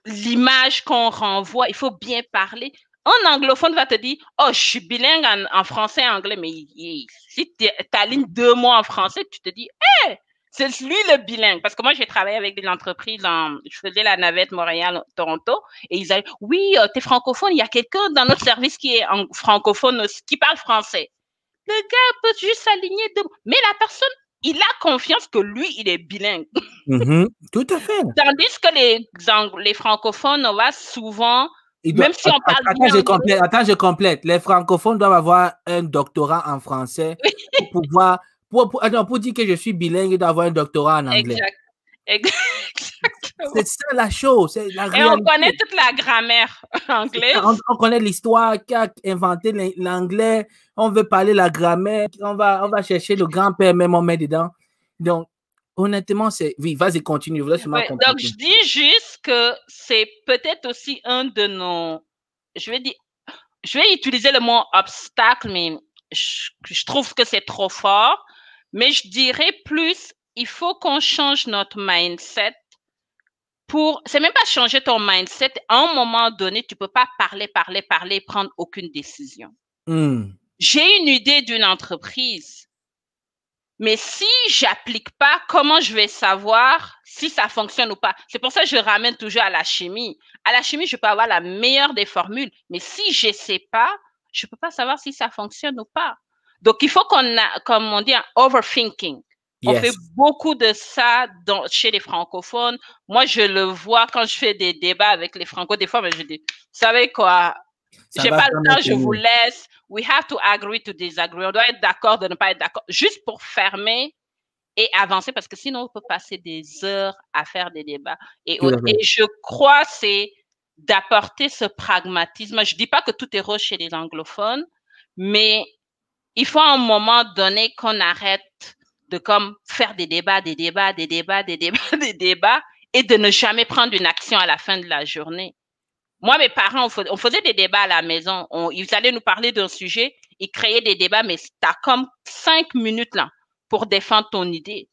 S2: l'image qu'on renvoie, il faut bien parler. Un anglophone va te dire, oh, je suis bilingue en, français et anglais, mais si tu alignes deux mots en français, tu te dis, hé, c'est lui le bilingue. Parce que moi, j'ai travaillé avec des entreprises, en, je faisais la navette Montréal-Toronto, et ils disaient, oui, euh, tu es francophone, il y a quelqu'un dans notre service qui est francophone qui parle français. Le gars peut juste s'aligner deux mots. Mais la personne, il a confiance que lui, il est bilingue.
S1: Mhm. Tout à fait.
S2: Tandis que les, les francophones, on va souvent, même si on parle
S1: attends, je complète, attends, je complète. Les francophones doivent avoir un doctorat en français pour pouvoir, pour, pour, pour, dire que je suis bilingue, ils doivent avoir un doctorat en anglais. Exact. C'est ça la chose. La
S2: Et on connaît toute la grammaire anglaise.
S1: On, connaît l'histoire qui a inventé l'anglais. On veut parler la grammaire. On va, on va chercher le grand-père, même on met dedans. Donc, honnêtement, c'est. Oui, vas-y, continue. donc,
S2: je dis juste que c'est peut-être aussi un de nos. Je vais dire. Je vais utiliser le mot obstacle, mais je, je trouve que c'est trop fort. Mais je dirais plus, il faut qu'on change notre mindset pour, c'est même pas changer ton mindset. À un moment donné, tu peux pas parler, parler, parler, prendre aucune décision.
S1: Hmm.
S2: J'ai une idée d'une entreprise, mais si j'applique pas, comment je vais savoir si ça fonctionne ou pas? C'est pour ça que je ramène toujours à la chimie. À la chimie, je peux avoir la meilleure des formules, mais si je sais pas, je peux pas savoir si ça fonctionne ou pas. Donc, il faut qu'on a, comme on dit, un overthinking. On fait beaucoup de ça dans, chez les francophones. Moi, je le vois quand je fais des débats avec les francophones. Des fois, mais je dis, vous savez quoi, j'ai pas le temps, je vous laisse. We have to agree to disagree. On doit être d'accord de ne pas être d'accord. Juste pour fermer et avancer parce que sinon, on peut passer des heures à faire des débats. Et, et je crois c'est d'apporter ce pragmatisme. Je dis pas que tout est rose chez les anglophones, mais il faut à un moment donné qu'on arrête de comme faire des débats, des débats, des débats, des débats, des débats, et de ne jamais prendre une action à la fin de la journée. Moi, mes parents, on faisait des débats à la maison. ils allaient nous parler d'un sujet, ils créaient des débats, mais tu as comme cinq minutes là pour défendre ton idée.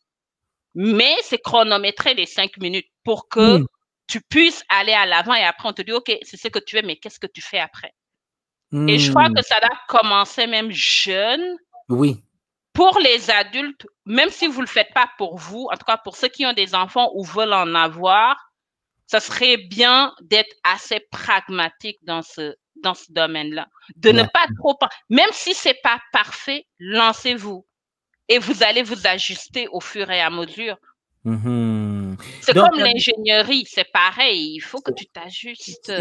S2: Mais c'est chronométrer les cinq minutes pour que hmm. tu puisses aller à l'avant et après on te dit, OK, c'est ce que tu veux, mais qu'est-ce que tu fais après? Et je crois hmm. que ça doit commencer même jeune.
S1: Oui
S2: pour les adultes, même si vous ne le faites pas pour vous, en tout cas pour ceux qui ont des enfants ou veulent en avoir, ça serait bien d'être assez pragmatique dans ce, dans ce domaine-là. De ne pas trop, même si c'est pas parfait, lancez-vous et vous allez vous ajuster au fur et à mesure.
S1: Mm-hmm.
S2: C'est comme l'ingénierie, c'est pareil, il faut que tu t'ajustes.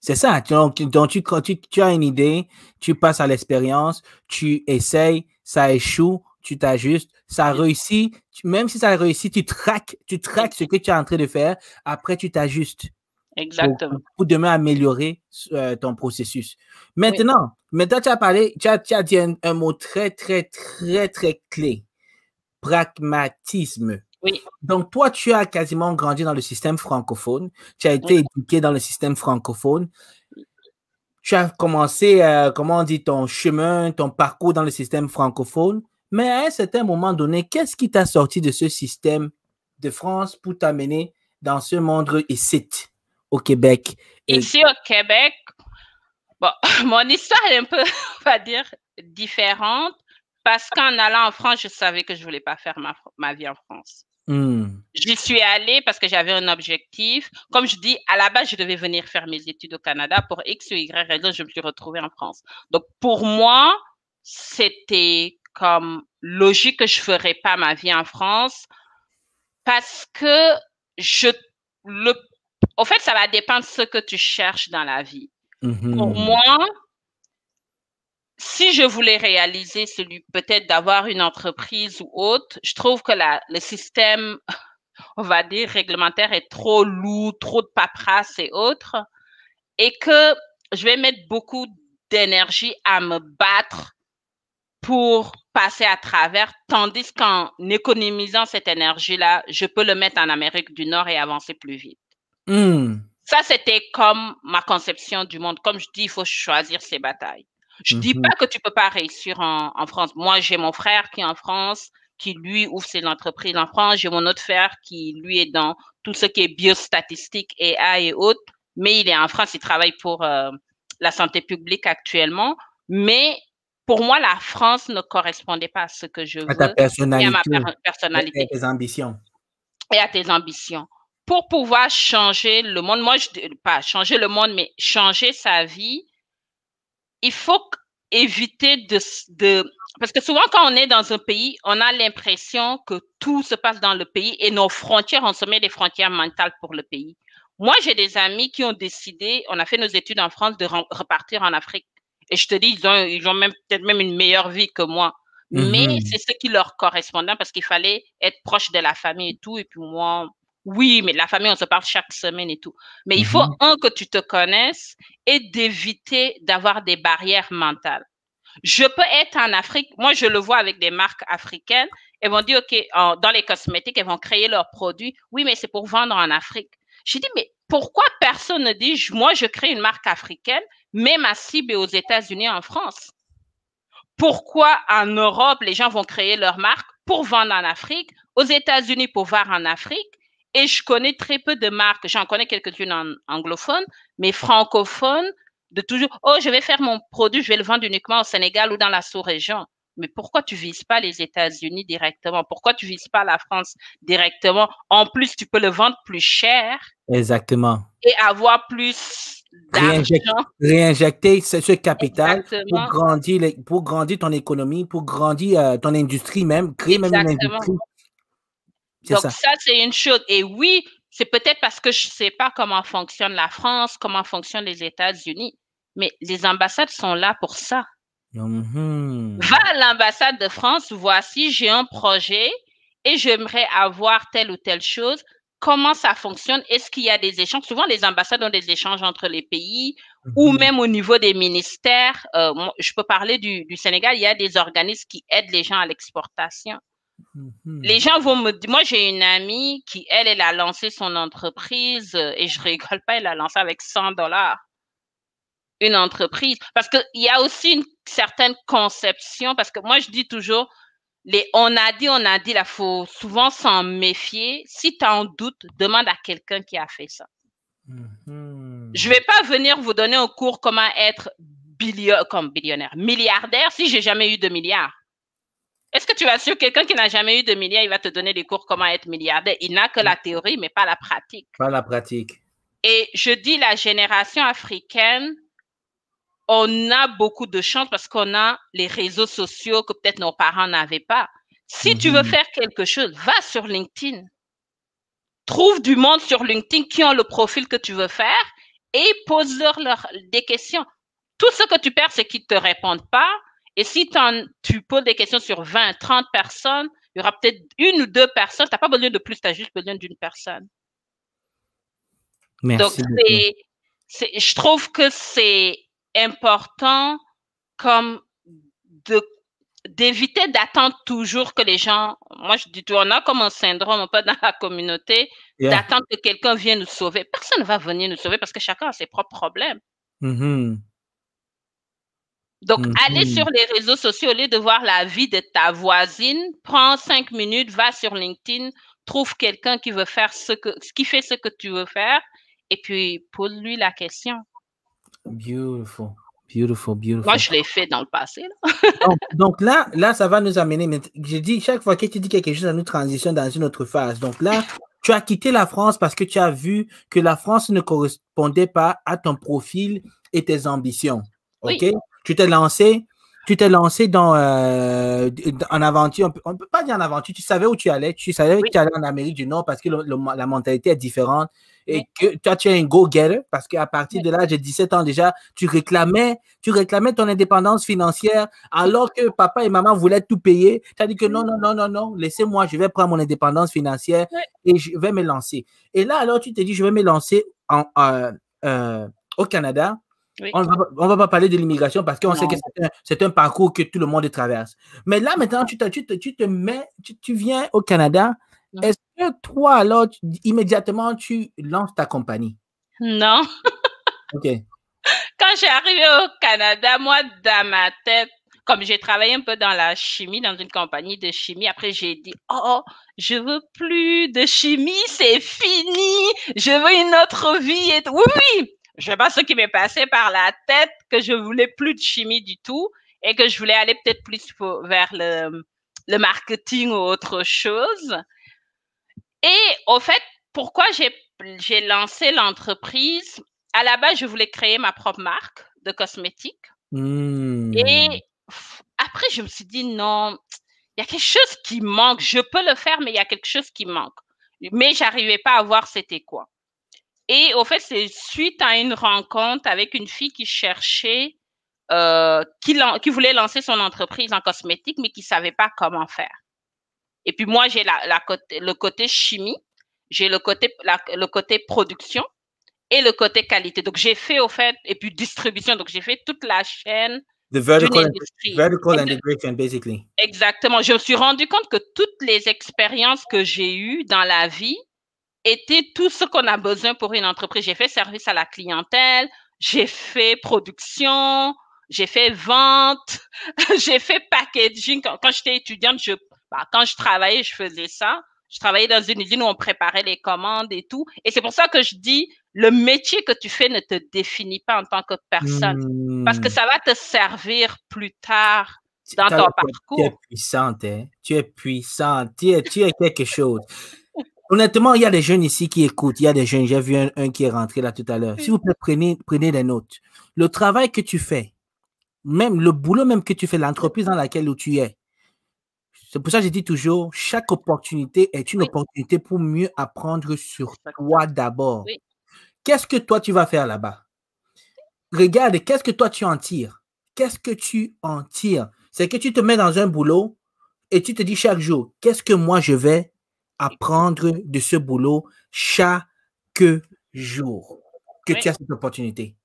S1: C'est ça. Donc, tu, quand tu, tu, as une idée, tu passes à l'expérience, tu essayes, ça échoue, tu t'ajustes, ça réussit, même si ça réussit, tu traques, tu traques ce que tu es en train de faire, après tu t'ajustes.
S2: Exactement.
S1: Pour, demain améliorer euh, ton processus. Maintenant, maintenant tu as parlé, tu as, tu as dit un, mot très, très, très, très clé. Pragmatisme.
S2: Oui.
S1: Donc, toi, tu as quasiment grandi dans le système francophone. Tu as été éduqué dans le système francophone tu as commencé, euh, comment on dit, ton chemin, ton parcours dans le système francophone, mais à un certain moment donné, qu'est-ce qui t'a sorti de ce système de France pour t'amener dans ce monde ici, au Québec?
S2: Ici au Québec, bon, mon histoire est un peu, on va dire, différente parce qu'en allant en France, je savais que je ne voulais pas faire ma, ma vie en France.
S1: Hmm.
S2: J'y suis allée parce que j'avais un objectif. Comme je dis, à la base, je devais venir faire mes études au Canada. Pour X ou Y raison, je me suis retrouvée en France. Donc, pour moi, c'était comme logique que je ferais pas ma vie en France parce que je le au fait ça va dépendre de ce que tu cherches dans la vie. Pour moi, si je voulais réaliser celui peut-être d'avoir une entreprise ou autre, je trouve que la, le système, on va dire, réglementaire est trop lourd, trop de paperasse et autres, et que je vais mettre beaucoup d'énergie à me battre pour passer à travers, tandis qu'en économisant cette énergie-là, je peux le mettre en Amérique du Nord et avancer plus vite.
S1: Hmm.
S2: Ça, c'était comme ma conception du monde. Comme je dis, il faut choisir ses batailles. Je ne dis
S1: Mhm.
S2: pas que tu peux pas réussir en, en France. Moi, j'ai mon frère qui est en France, qui lui ouvre ses entreprises en France. J'ai mon autre frère qui lui est dans tout ce qui est biostatistique, AI et autres, mais il est en France, il travaille pour euh, la santé publique actuellement. Mais pour moi, la France ne correspondait pas à ce que je veux
S1: À ta personnalité.
S2: et à ma per- personnalité
S1: Et tes ambitions.
S2: et à tes ambitions. Pour pouvoir changer le monde, moi, je, pas changer le monde, mais changer sa vie, il faut éviter de, de, Parce que souvent, quand on est dans un pays, on a l'impression que tout se passe dans le pays et nos frontières, on se met des frontières mentales pour le pays. Moi, j'ai des amis qui ont décidé, on a fait nos études en France, de repartir en Afrique. Et je te dis, ils ont, ils ont même peut-être même une meilleure vie que moi. Mais
S1: Mhm.
S2: c'est ce qui leur correspondait parce qu'il fallait être proche de la famille et tout. Et puis moi, oui, mais la famille, on se parle chaque semaine et tout. Mais il faut,
S1: Mhm.
S2: un, que tu te connaisses et d'éviter d'avoir des barrières mentales. Je peux être en Afrique, moi je le vois avec des marques africaines, elles vont dire, OK, en- dans les cosmétiques, elles vont créer leurs produits. Oui, mais c'est pour vendre en Afrique. J'ai dit, mais pourquoi personne ne dit, moi je crée une marque africaine, mais ma cible est aux États-Unis, en France? Pourquoi en Europe, les gens vont créer leur marque pour vendre en Afrique, aux États-Unis pour vendre en Afrique? Et je connais très peu de marques, j'en connais quelques-unes en anglophone, mais francophone, de toujours, oh, je vais faire mon produit, je vais le vendre uniquement au Sénégal ou dans la sous-région. Mais pourquoi tu vises pas les États-Unis directement? Pourquoi tu vises pas la France directement? En plus, tu peux le vendre plus cher
S1: Exactement.
S2: et avoir plus d'argent.
S1: réinjecter ce, ce capital pour grandir, pour grandir ton économie, pour grandir euh, ton industrie même, créer même une industrie.
S2: Donc
S1: ça.
S2: ça, c'est une chose. Et oui, c'est peut-être parce que je ne sais pas comment fonctionne la France, comment fonctionnent les États-Unis, mais les ambassades sont là pour ça.
S1: Mhm.
S2: Va à l'ambassade de France, voici, j'ai un projet et j'aimerais avoir telle ou telle chose. Comment ça fonctionne? Est-ce qu'il y a des échanges? Souvent, les ambassades ont des échanges entre les pays ou
S1: Mhm.
S2: même au niveau des ministères. Euh, moi, je peux parler du, du Sénégal, il y a des organismes qui aident les gens à l'exportation.
S1: Mhm.
S2: Les gens vont me dire, moi j'ai une amie qui, elle, elle a lancé son entreprise euh, et je rigole pas, elle a lancé avec 100 dollars une entreprise. Parce qu'il y a aussi une certaine conception, parce que moi je dis toujours, les on a dit, on a dit, il faut souvent s'en méfier. Si tu as un doute, demande à quelqu'un qui a fait ça.
S1: Mhm.
S2: Je vais pas venir vous donner un cours comment être billio- comme billionnaire, milliardaire si j'ai jamais eu de milliards. Est-ce que tu vas sûr quelqu'un qui n'a jamais eu de milliards, il va te donner des cours comment être milliardaire? Il n'a que la théorie, mais pas la pratique.
S1: Pas la pratique.
S2: Et je dis la génération africaine, on a beaucoup de chance parce qu'on a les réseaux sociaux que peut-être nos parents n'avaient pas. Si tu veux
S1: Mhm.
S2: faire quelque chose, va sur LinkedIn. Trouve du monde sur LinkedIn qui ont le profil que tu veux faire et pose-leur leur- des questions. Tout ce que tu perds, c'est qu'ils ne te répondent pas. Et si tu poses des questions sur 20, 30 personnes, il y aura peut-être une ou deux personnes. Tu n'as pas besoin de plus, tu as juste besoin d'une personne. Donc,
S1: Merci
S2: c'est, je trouve que c'est important comme de, d'éviter d'attendre toujours que les gens, moi je dis tout, on a comme un syndrome un peu dans la communauté,
S1: Yeah.
S2: d'attendre que quelqu'un vienne nous sauver. Personne ne va venir nous sauver parce que chacun a ses propres problèmes.
S1: Mhm.
S2: Donc,
S1: Mhm.
S2: aller sur les réseaux sociaux au lieu de voir la vie de ta voisine, prends cinq minutes, va sur LinkedIn, trouve quelqu'un qui veut faire ce que, qui fait ce que tu veux faire, et puis pose-lui la question.
S1: Beautiful. Beautiful, beautiful.
S2: Moi, je l'ai fait dans le passé. là.
S1: donc, donc là, là, ça va nous amener. mais J'ai dit, chaque fois que tu dis quelque chose, ça nous transitionne dans une autre phase. Donc là, tu as quitté la France parce que tu as vu que la France ne correspondait pas à ton profil et tes ambitions. OK?
S2: Oui.
S1: Tu t'es lancé, tu t'es lancé dans euh, en aventure. On ne peut pas dire en aventure. Tu savais où tu allais. Tu savais
S2: Oui.
S1: que tu allais en Amérique du Nord parce que le- le- la mentalité est différente. Et que toi, tu es un go-getter parce qu'à partir de l'âge de 17 ans déjà, tu réclamais, tu réclamais ton indépendance financière alors que papa et maman voulaient tout payer. Tu as dit que non, non, non, non, non, laissez-moi, je vais prendre mon indépendance financière et je vais me lancer. Et là, alors, tu te dis, je vais me lancer en, euh, euh, au Canada.
S2: Oui.
S1: On ne va pas parler de l'immigration parce qu'on sait que c'est un, parcours que tout le monde traverse. Mais là, maintenant, tu te, tu te, tu te mets, tu, tu viens au Canada. Est-ce que toi, alors, immédiatement, tu lances ta compagnie?
S2: Non.
S1: OK.
S2: Quand j'ai arrivé au Canada, moi, dans ma tête, comme j'ai travaillé un peu dans la chimie, dans une compagnie de chimie, après j'ai dit, oh, je veux plus de chimie, c'est fini, je veux une autre vie. Et. Oui, oui, je sais pas ce qui m'est passé par la tête, que je voulais plus de chimie du tout et que je voulais aller peut-être plus pour- vers le, le marketing ou autre chose. Et au fait, pourquoi j'ai j'ai lancé l'entreprise? À la base, je voulais créer ma propre marque de cosmétiques.
S1: Hmm.
S2: Et après, je me suis dit, non, il y a quelque chose qui manque. Je peux le faire, mais il y a quelque chose qui manque. Mais j'arrivais pas à voir c'était quoi. Et au fait, c'est suite à une rencontre avec une fille qui cherchait, euh, qui, qui, voulait lancer son entreprise en cosmétique, mais qui savait pas comment faire. Et puis moi, j'ai la, la, le côté chimie, j'ai le côté, le côté production et le côté qualité. Donc, j'ai fait, au fait, et puis distribution. Donc, j'ai fait toute la chaîne.
S1: The vertical, vertical integration, basically.
S2: Exactement. Je me suis rendu compte que toutes les expériences que j'ai eues dans la vie étaient tout ce qu'on a besoin pour une entreprise. J'ai fait service à la clientèle, j'ai fait production, j'ai fait vente, j'ai fait packaging. Quand, quand j'étais étudiante, je, bah, quand je travaillais, je faisais ça. Je travaillais dans une usine où on préparait les commandes et tout. Et c'est pour ça que je dis, le métier que tu fais ne te définit pas en tant que personne. Parce que hmm. ça va te servir plus tard dans ton parcours.
S1: Tu es puissante, hein? Tu es puissante. Tu es, tu es quelque chose. Honnêtement, il y a des jeunes ici qui écoutent. Il y a des jeunes, j'ai vu un, qui est rentré là tout à l'heure. S'il vous plaît, prenez, prenez des notes. Le travail que tu fais, même le boulot même que tu fais, l'entreprise dans laquelle où tu es, c'est pour ça que je dis toujours, chaque opportunité est une opportunité pour mieux apprendre sur toi d'abord. Qu'est-ce que toi tu vas faire là-bas? Regarde, qu'est-ce que toi tu en tires? Qu'est-ce que tu en tires? C'est que tu te mets dans un boulot et tu te dis chaque jour, qu'est-ce que moi je vais apprendre de ce boulot chaque jour que tu as cette opportunité?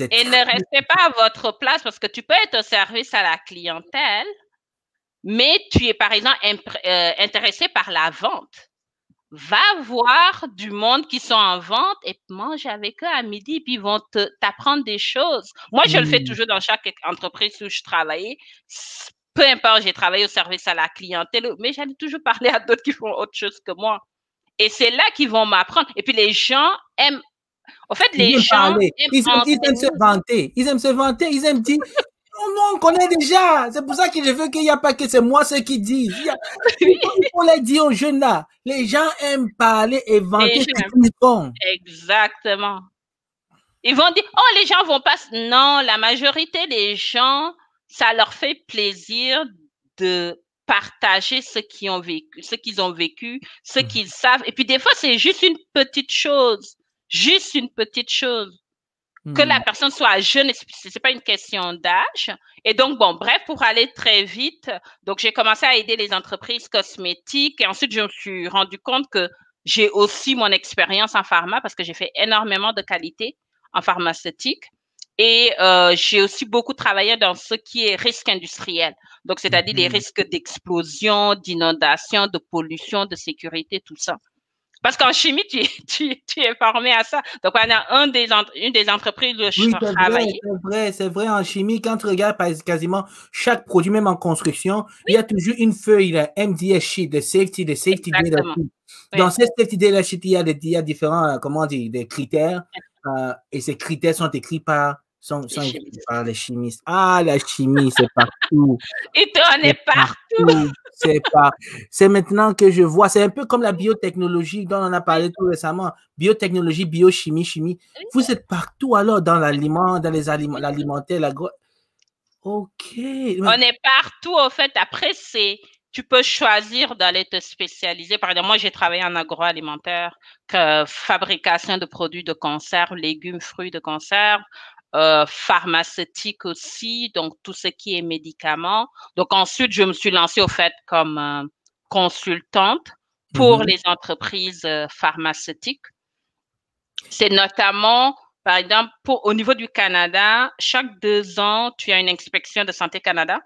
S2: Et ne restez pas à votre place parce que tu peux être au service à la clientèle, mais tu es par exemple euh, intéressé par la vente, va voir du monde qui sont en vente et mange avec eux à midi, puis ils vont t'apprendre des choses. Moi, je le fais toujours dans chaque entreprise où je travaillais. Peu importe, j'ai travaillé au service à la clientèle, mais j'allais toujours parler à d'autres qui font autre chose que moi. Et c'est là qu'ils vont m'apprendre. Et puis les gens aiment en fait, les gens
S1: aiment, ils, ils, aiment se vanter. Ils aiment se vanter. Ils aiment dire non, non, on connaît déjà. C'est pour ça que je veux qu'il n'y a pas que c'est moi ce qui dit. Il faut les dire aux jeunes là. Les gens aiment parler et vanter ce qu'ils font.
S2: Exactement. Ils vont dire, oh, les gens vont pas. Non, la majorité des gens, ça leur fait plaisir de partager ce qu'ils ont vécu, ce qu'ils ont vécu, ce mmh. qu'ils savent. Et puis des fois, c'est juste une petite chose. Juste une petite chose que la hmm. personne soit jeune, ce n'est pas une question d'âge. Et donc, bon, bref, pour aller très vite, donc j'ai commencé à aider les entreprises cosmétiques et ensuite je me suis rendu compte que j'ai aussi mon expérience en pharma parce que j'ai fait énormément de qualité en pharmaceutique. Et euh, j'ai aussi beaucoup travaillé dans ce qui est risque industriel. Donc, c'est-à-dire les hmm. risques d'explosion, d'inondation, de pollution, de sécurité, tout ça. Parce qu'en chimie, tu, tu, tu, es formé à ça. Donc, on a un des, une des entreprises où je oui,
S1: travaille. C'est vrai, c'est vrai. En chimie, quand tu regardes quasiment chaque produit, même en construction, il y a toujours une feuille, la MDS sheet, de safety, de safety data sheet. Dans cette safety data sheet, il y a, des, il y a différents, euh, comment dire, des critères. Euh, et ces critères sont écrits par sans, par les chimistes. Ah, la chimie, c'est partout.
S2: Et on est partout.
S1: C'est pas. C'est maintenant que je vois. C'est un peu comme la biotechnologie dont on a parlé tout récemment. Biotechnologie, biochimie, chimie. Vous êtes partout alors dans l'aliment, dans les aliments, l'alimentaire, la Ok.
S2: On est partout, en fait. Après, c'est tu peux choisir d'aller te spécialiser. Par exemple, moi, j'ai travaillé en agroalimentaire, que fabrication de produits de conserve, légumes, fruits de conserve, euh, pharmaceutique aussi, donc tout ce qui est médicaments. Donc ensuite, je me suis lancée au fait comme euh, consultante pour mm-hmm. les entreprises euh, pharmaceutiques. C'est notamment, par exemple, pour, au niveau du Canada, chaque deux ans, tu as une inspection de Santé Canada.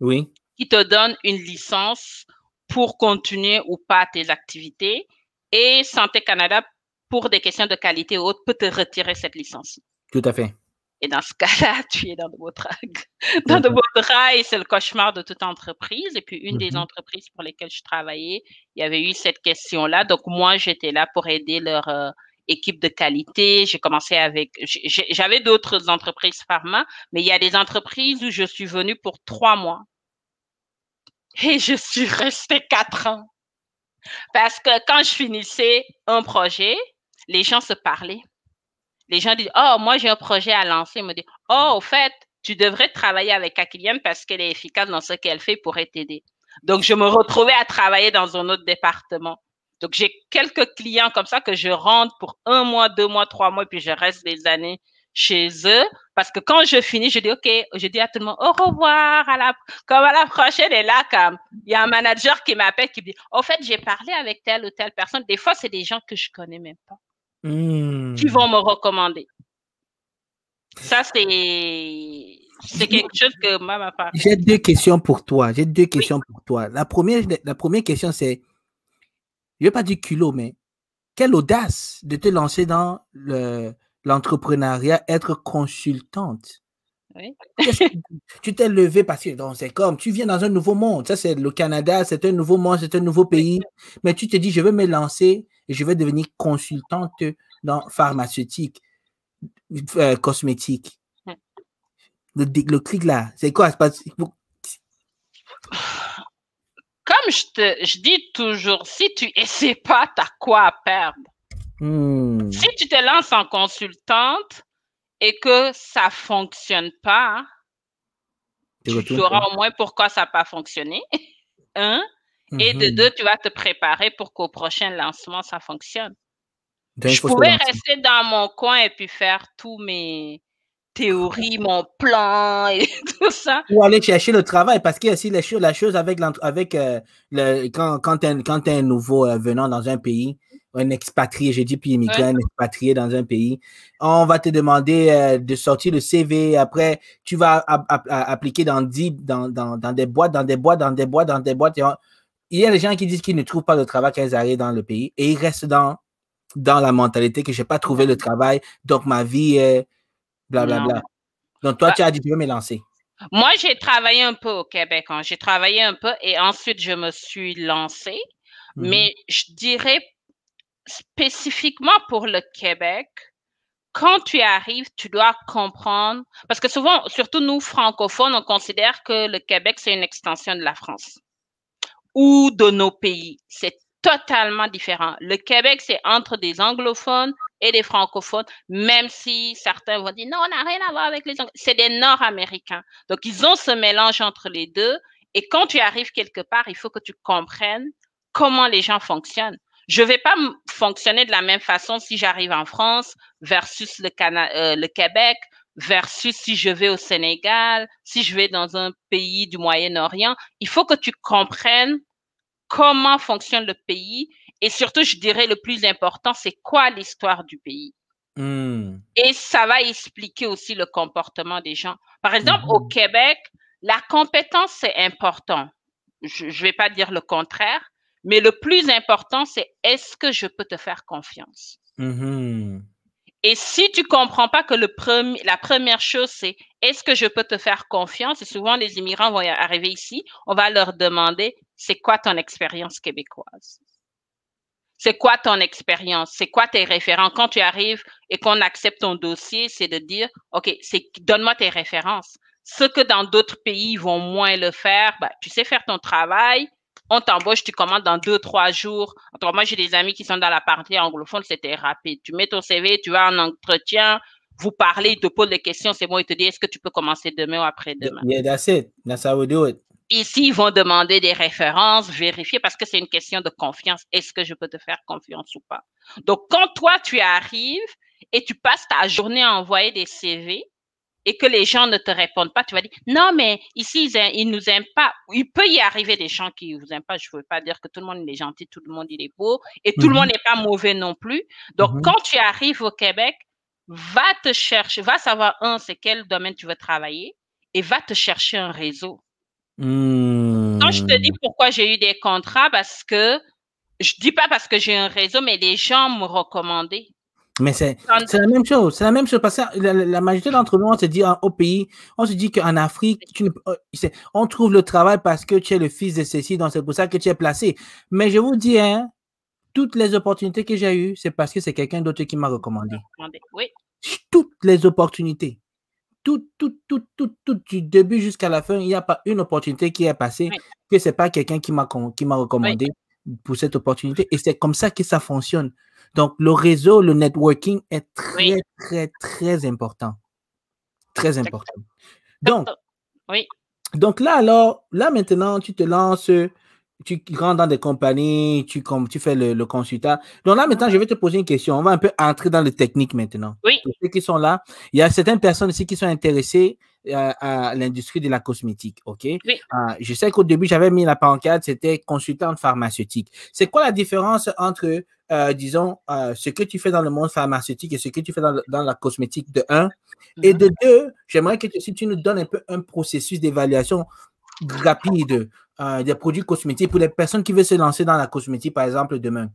S1: Oui.
S2: Qui te donne une licence pour continuer ou pas tes activités. Et Santé Canada, pour des questions de qualité ou autres, peut te retirer cette licence.
S1: Tout à fait.
S2: Et dans ce cas-là, tu es dans de beaux draps. Dans de beaux draps, et c'est le cauchemar de toute entreprise. Et puis, une des mmh entreprises pour lesquelles je travaillais, il y avait eu cette question-là. Donc, moi, j'étais là pour aider leur euh, équipe de qualité. J'ai commencé avec, j'avais d'autres entreprises pharma, mais il y a des entreprises où je suis venue pour trois mois. Et je suis restée quatre ans. Parce que quand je finissais un projet, les gens se parlaient les gens disent, oh, moi, j'ai un projet à lancer. Ils me disent, oh, au fait, tu devrais travailler avec Akilian parce qu'elle est efficace dans ce qu'elle fait pour t'aider. Donc, je me retrouvais à travailler dans un autre département. Donc, j'ai quelques clients comme ça que je rentre pour un mois, deux mois, trois mois, puis je reste des années chez eux. Parce que quand je finis, je dis, OK, je dis à tout le monde, au revoir, à la, comme à la prochaine. Et là, comme, il y a un manager qui m'appelle, qui me dit, au fait, j'ai parlé avec telle ou telle personne. Des fois, c'est des gens que je connais même pas. Qui
S1: Hmm.
S2: vont me recommander. Ça, c'est, c'est quelque chose que moi, ma part.
S1: J'ai deux questions pour toi. J'ai deux questions pour toi. La première, la première question, c'est, je ne vais pas dire culot, mais quelle audace de te lancer dans le, l'entrepreneuriat, être consultante.
S2: Oui.
S1: Tu t'es levé parce que c'est comme, tu viens dans un nouveau monde. Ça, c'est le Canada, c'est un nouveau monde, c'est un nouveau pays. Mais tu te dis, je vais me lancer et je vais devenir consultante dans pharmaceutique, euh, cosmétique. Le, clic là, c'est quoi?
S2: Comme je te, je dis toujours, si tu essaies pas, t'as quoi à perdre?
S1: Hmm.
S2: Si tu te lances en consultante et que ça fonctionne pas,
S1: Tu
S2: sauras au moins pourquoi ça n'a pas fonctionné. Et de
S1: Mhm.
S2: deux, tu vas te préparer pour qu'au prochain lancement, ça fonctionne.
S1: Donc,
S2: Je pouvais rester dans mon coin et puis faire tous mes théories, mon plan et tout ça.
S1: Ou aller chercher le travail, parce qu'il y a aussi les la chose avec, avec euh, le, quand, quand tu es, un nouveau euh, venant dans un pays, un expatrié, j'ai dit puis immigré,
S2: Ouais.
S1: un expatrié dans un pays, on va te demander euh, de sortir le CV, après tu vas a- appliquer dans, 10, dans, dans, dans des boîtes, dans des boîtes, dans des boîtes, dans des boîtes. et on- il y a des gens qui disent qu'ils ne trouvent pas de travail quand ils arrivent dans le pays et ils restent dans, dans la mentalité que je n'ai pas trouvé le travail, donc ma vie est blablabla. Donc toi,
S2: Bah-
S1: tu as dit, tu veux me lancer.
S2: Moi, j'ai travaillé un peu au Québec. hein. J'ai travaillé un peu et ensuite, je me suis lancée.
S1: Mhm.
S2: Mais je dirais spécifiquement pour le Québec, quand tu arrives, tu dois comprendre, parce que souvent, surtout nous francophones, on considère que le Québec, c'est une extension de la France ou de nos pays. C'est totalement différent. Le Québec, c'est entre des anglophones et des francophones, même si certains vont dire non, on n'a rien à voir avec les anglophones. C'est des nord-américains. Donc, ils ont ce mélange entre les deux. Et quand tu arrives quelque part, il faut que tu comprennes comment les gens fonctionnent. Je vais pas fonctionner de la même façon si j'arrive en France versus le, euh, le Québec versus si je vais au Sénégal, si je vais dans un pays du Moyen-Orient. Il faut que tu comprennes comment fonctionne le pays et surtout, je dirais, le plus important, c'est quoi l'histoire du pays.
S1: Hmm.
S2: Et ça va expliquer aussi le comportement des gens. Par exemple, au
S1: Mhm.
S2: Québec, la compétence, c'est important. Je ne vais pas dire le contraire, mais le plus important, c'est est-ce que je peux te faire confiance?
S1: Mhm.
S2: Et si tu comprends pas que le premier, la première chose, c'est est-ce que je peux te faire confiance? Et souvent, les immigrants vont arriver ici, on va leur demander c'est quoi ton expérience québécoise? C'est quoi ton expérience? C'est quoi tes référents? Quand tu arrives et qu'on accepte ton dossier, c'est de dire, OK, donne-moi tes références. Ce que dans d'autres pays vont moins le faire, bah, tu sais faire ton travail, on t'embauche, tu commandes dans deux, trois jours. En tout cas, moi, j'ai des amis qui sont dans la partie anglophone, c'était rapide. Tu mets ton CV, tu vas en entretien, vous parlez, ils te posent des questions, c'est bon, ils te disent, est-ce que tu peux commencer demain ou après-demain?
S1: Yeah, that's it. That's how we do it.
S2: Ici, ils vont demander des références, vérifier parce que c'est une question de confiance. Est-ce que je peux te faire confiance ou pas? Donc, quand toi, tu arrives et tu passes ta journée à envoyer des CV et que les gens ne te répondent pas, tu vas dire, non, mais ici, ils, ils nous aiment pas. Il peut y arriver des gens qui vous aiment pas. Je ne veux pas dire que tout le monde est gentil, tout le monde il est beau et tout le
S1: Mhm.
S2: monde n'est pas mauvais non plus. Donc,
S1: Mhm.
S2: quand tu arrives au Québec, va te chercher, va savoir, un, c'est quel domaine tu veux travailler et va te chercher un réseau. Quand je te dis
S1: Hmm.
S2: pourquoi j'ai eu des contrats, parce que je dis pas parce que j'ai un réseau, mais des gens me recommandaient.
S1: Mais c'est la même chose. C'est la même chose parce que la, majorité d'entre nous, on se dit en- au pays, on se dit qu'en Afrique, tu c'est- on trouve le travail parce que tu es le fils de ceci, donc c'est pour ça que tu es placé. Mais je vous dis, hein, toutes les opportunités que j'ai eues, c'est parce que c'est quelqu'un d'autre qui m'a recommandé.
S2: Oui,
S1: Toutes les opportunités. Tout, tout, tout, tout, tout, du début jusqu'à la fin, il n'y a pas une opportunité qui est passée
S2: Oui.
S1: que ce n'est pas quelqu'un qui m'a con- qui m'a recommandé pour cette opportunité. Et c'est comme ça que ça fonctionne. Donc, le réseau, le networking est très, très, très important. Très important. Donc,
S2: oui.
S1: donc là, alors, là maintenant, tu te lances, tu rentres dans des compagnies, tu, comme, tu fais le, le consultat. Donc là, maintenant, je vais te poser une question. On va un peu entrer dans le technique maintenant.
S2: Oui.
S1: Pour ceux qui sont là, il y a certaines personnes ici qui sont intéressées à, à l'industrie de la cosmétique. OK?
S2: Oui.
S1: Euh, je sais qu'au début, j'avais mis la pancarte, c'était consultante pharmaceutique. C'est quoi la différence entre, euh, disons, euh, ce que tu fais dans le monde pharmaceutique et ce que tu fais dans, le- dans la cosmétique de un? Et de deux, j'aimerais que tu, si tu nous donnes un peu un processus d'évaluation rapide euh, des produits cosmétiques pour les personnes qui veulent se lancer dans la cosmétique, par exemple, demain.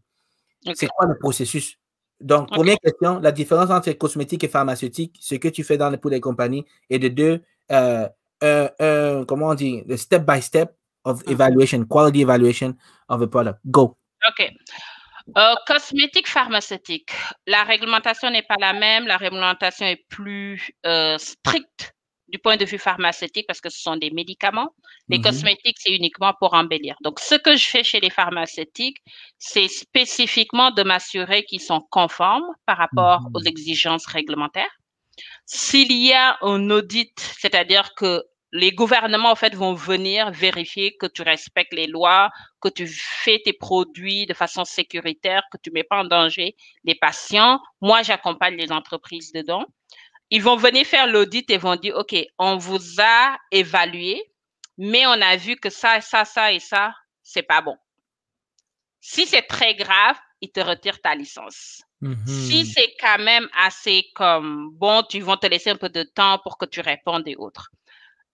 S1: C'est quoi le processus? Donc, première question, la différence entre cosmétique et pharmaceutique, ce que tu fais dans les, pour les compagnies. Et de deux, euh, comment on dit, le step by step of
S2: Mhm.
S1: evaluation, quality evaluation of a product. Go.
S2: OK. Euh, cosmétique pharmaceutique. La réglementation n'est pas la même. La réglementation est plus euh, stricte du point de vue pharmaceutique parce que ce sont des médicaments. Les
S1: Mhm.
S2: cosmétiques, c'est uniquement pour embellir. Donc, ce que je fais chez les pharmaceutiques, c'est spécifiquement de m'assurer qu'ils sont conformes par rapport
S1: Mhm.
S2: aux exigences réglementaires. S'il y a un audit, c'est-à-dire que les gouvernements, en fait, vont venir vérifier que tu respectes les lois, que tu fais tes produits de façon sécuritaire, que tu mets pas en danger les patients. Moi, j'accompagne les entreprises dedans. Ils vont venir faire l'audit et vont dire, OK, on vous a évalué, mais on a vu que ça, ça, ça et ça, c'est pas bon. Si c'est très grave, ils te retirent ta licence. Si
S1: Mhm.
S2: c'est quand même assez comme bon, tu vont te laisser un peu de temps pour que tu répondes et autres.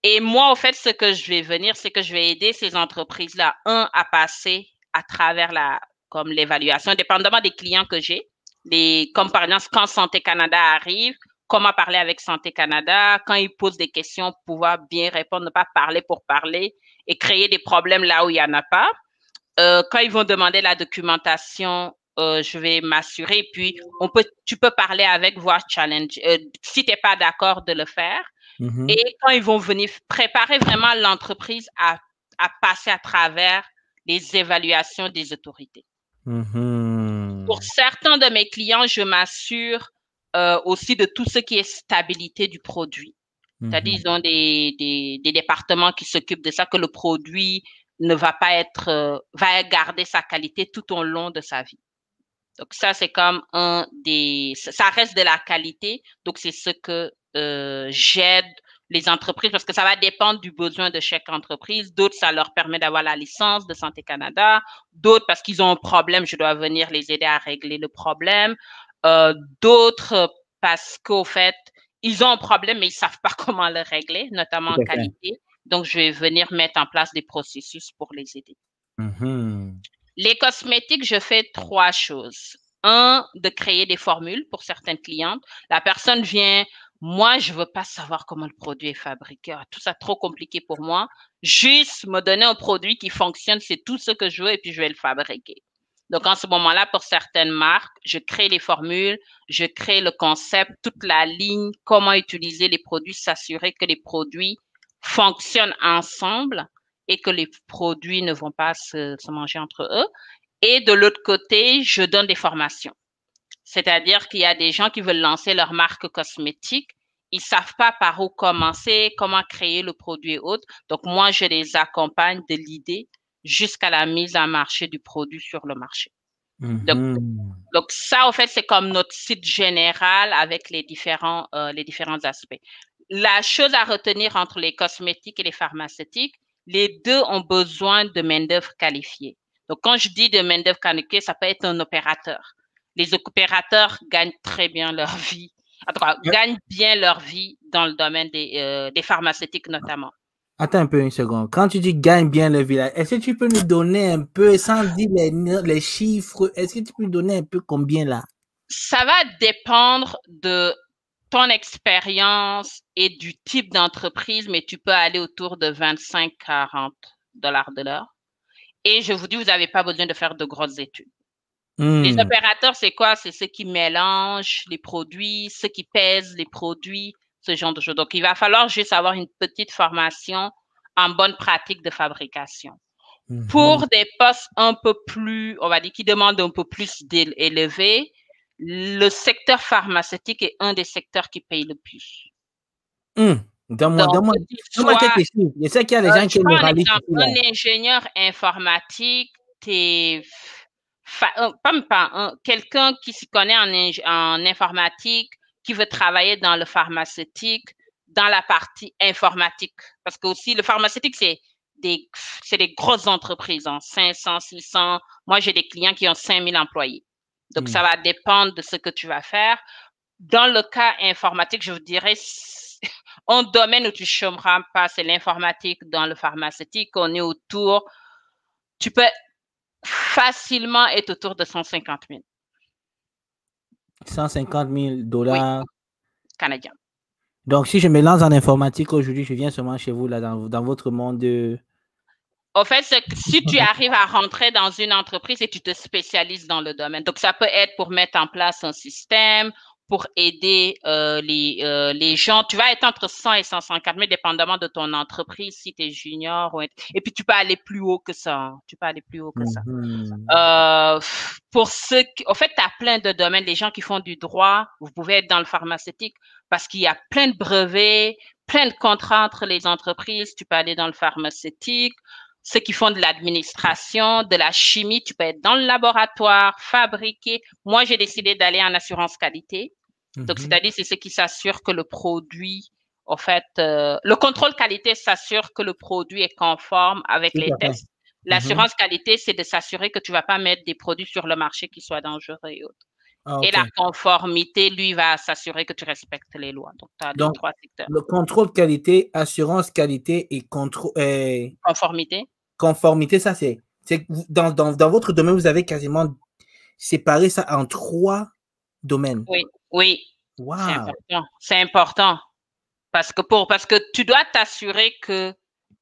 S2: Et moi, au fait, ce que je vais venir, c'est que je vais aider ces entreprises-là, un, à passer à travers la, comme l'évaluation, dépendamment des clients que j'ai. Les, comme par exemple, quand Santé Canada arrive, comment parler avec Santé Canada, quand ils posent des questions, pouvoir bien répondre, ne pas parler pour parler et créer des problèmes là où il n'y en a pas. Euh, quand ils vont demander la documentation, euh, je vais m'assurer. Puis, on peut, tu peux parler avec, voir challenge. Euh, si tu n'es pas d'accord de le faire.
S1: Mhm.
S2: Et quand ils vont venir préparer vraiment l'entreprise à, à passer à travers les évaluations des autorités.
S1: Mhm.
S2: Pour certains de mes clients, je m'assure euh, aussi de tout ce qui est stabilité du produit. C'est-à-dire,
S1: Mhm.
S2: ils ont des, des, des départements qui s'occupent de ça, que le produit ne va pas être, euh, va garder sa qualité tout au long de sa vie. Donc ça, c'est comme un des, ça reste de la qualité. Donc c'est ce que euh, j'aide les entreprises parce que ça va dépendre du besoin de chaque entreprise. D'autres, ça leur permet d'avoir la licence de Santé Canada. D'autres, parce qu'ils ont un problème, je dois venir les aider à régler le problème. Euh, D'autres, parce qu'au fait, ils ont un problème, mais ils savent pas comment le régler, notamment en qualité. Donc, je vais venir mettre en place des processus pour les aider.
S1: Mhm.
S2: Les cosmétiques, je fais trois choses. Un, de créer des formules pour certaines clientes. La personne vient, moi, je veux pas savoir comment le produit est fabriqué. Ah, Tout ça trop compliqué pour moi. Juste me donner un produit qui fonctionne, c'est tout ce que je veux et puis je vais le fabriquer. Donc, en ce moment-là, pour certaines marques, je crée les formules, je crée le concept, toute la ligne, comment utiliser les produits, s'assurer que les produits fonctionnent ensemble et que les produits ne vont pas se, manger entre eux. Et de l'autre côté, je donne des formations. C'est-à-dire qu'il y a des gens qui veulent lancer leur marque cosmétique. Ils savent pas par où commencer, comment créer le produit et autres. Donc, moi, je les accompagne de l'idée jusqu'à la mise en marché du produit sur le marché.
S1: Mhm.
S2: Donc, ça, en fait, c'est comme notre site général avec les différents, euh, les différents aspects. La chose à retenir entre les cosmétiques et les pharmaceutiques, les deux ont besoin de main-d'œuvre qualifiée. Donc, quand je dis de main-d'œuvre qualifiée, ça peut être un opérateur. Les opérateurs gagnent très bien leur vie, en tout cas, gagnent bien leur vie dans le domaine des, euh, des pharmaceutiques notamment.
S1: Attends un peu une seconde. Quand tu dis gagne bien le village, est-ce que tu peux nous donner un peu, sans dire les, les chiffres, est-ce que tu peux nous donner un peu combien là?
S2: Ça va dépendre de ton expérience et du type d'entreprise, mais tu peux aller autour de 25-40 dollars de l'heure. Et je vous dis, vous n'avez pas besoin de faire de grosses études. Les
S1: Hmm.
S2: opérateurs, c'est quoi? C'est ceux qui mélangent les produits, ceux qui pèsent les produits, ce genre de choses. Donc, il va falloir juste avoir une petite formation en bonne pratique de fabrication. Mhm. Pour des postes un peu plus, on va dire, qui demandent un peu plus d'élevé, le secteur pharmaceutique est un des secteurs qui paye le plus.
S1: Mmh. Donne-moi, donne-moi, Je sais qu'il y a des euh, gens qui
S2: ont Un ingénieur informatique, t'es pas, quelqu'un qui s'y connaît en, en informatique, qui veut travailler dans le pharmaceutique, dans la partie informatique. Parce que aussi, le pharmaceutique, c'est des, c'est des grosses entreprises, hein, 500, 600. Moi, j'ai des clients qui ont 5000 employés. Donc, ça hmm. va dépendre de ce que tu vas faire. Dans le cas informatique, je vous dirais, un domaine où tu chômeras pas, c'est l'informatique dans le pharmaceutique. On est autour, tu peux facilement être autour de 150 000.
S1: 150 000 dollars
S2: canadiens.
S1: Donc, si je me lance en informatique aujourd'hui, je viens seulement chez vous, là, dans, dans votre monde de,
S2: au fait, si tu arrives à rentrer dans une entreprise et tu te spécialises dans le domaine, donc ça peut être pour mettre en place un système, pour aider euh, les, euh, les gens. Tu vas être entre 100 et 150 000, dépendamment de ton entreprise, si tu es junior. Ou... Et puis, tu peux aller plus haut que ça. Hein. Tu peux aller plus haut que ça. Mm-hmm. Euh, pour ceux qui... Au fait, tu as plein de domaines. Les gens qui font du droit, vous pouvez être dans le pharmaceutique parce qu'il y a plein de brevets, plein de contrats entre les entreprises. Tu peux aller dans le pharmaceutique ceux qui font de l'administration, de la chimie, tu peux être dans le laboratoire, fabriquer. Moi, j'ai décidé d'aller en assurance qualité. Donc, mhm. c'est-à-dire, c'est ce qui s'assure que le produit, en fait, euh, le contrôle qualité s'assure que le produit est conforme avec les tests. Mhm. L'assurance qualité, c'est de s'assurer que tu vas pas mettre des produits sur le marché qui soient dangereux et autres. Ah, et la conformité, lui, va s'assurer que tu respectes les lois. Donc, tu as
S1: les trois secteurs. Le contrôle qualité, assurance qualité et contrôle.
S2: conformité.
S1: Conformité, ça, c'est. Dans, dans, dans, votre domaine, vous avez quasiment séparé ça en trois domaines.
S2: Oui, oui. Wow. C'est important. C'est important. Parce que, pour, parce que tu dois t'assurer que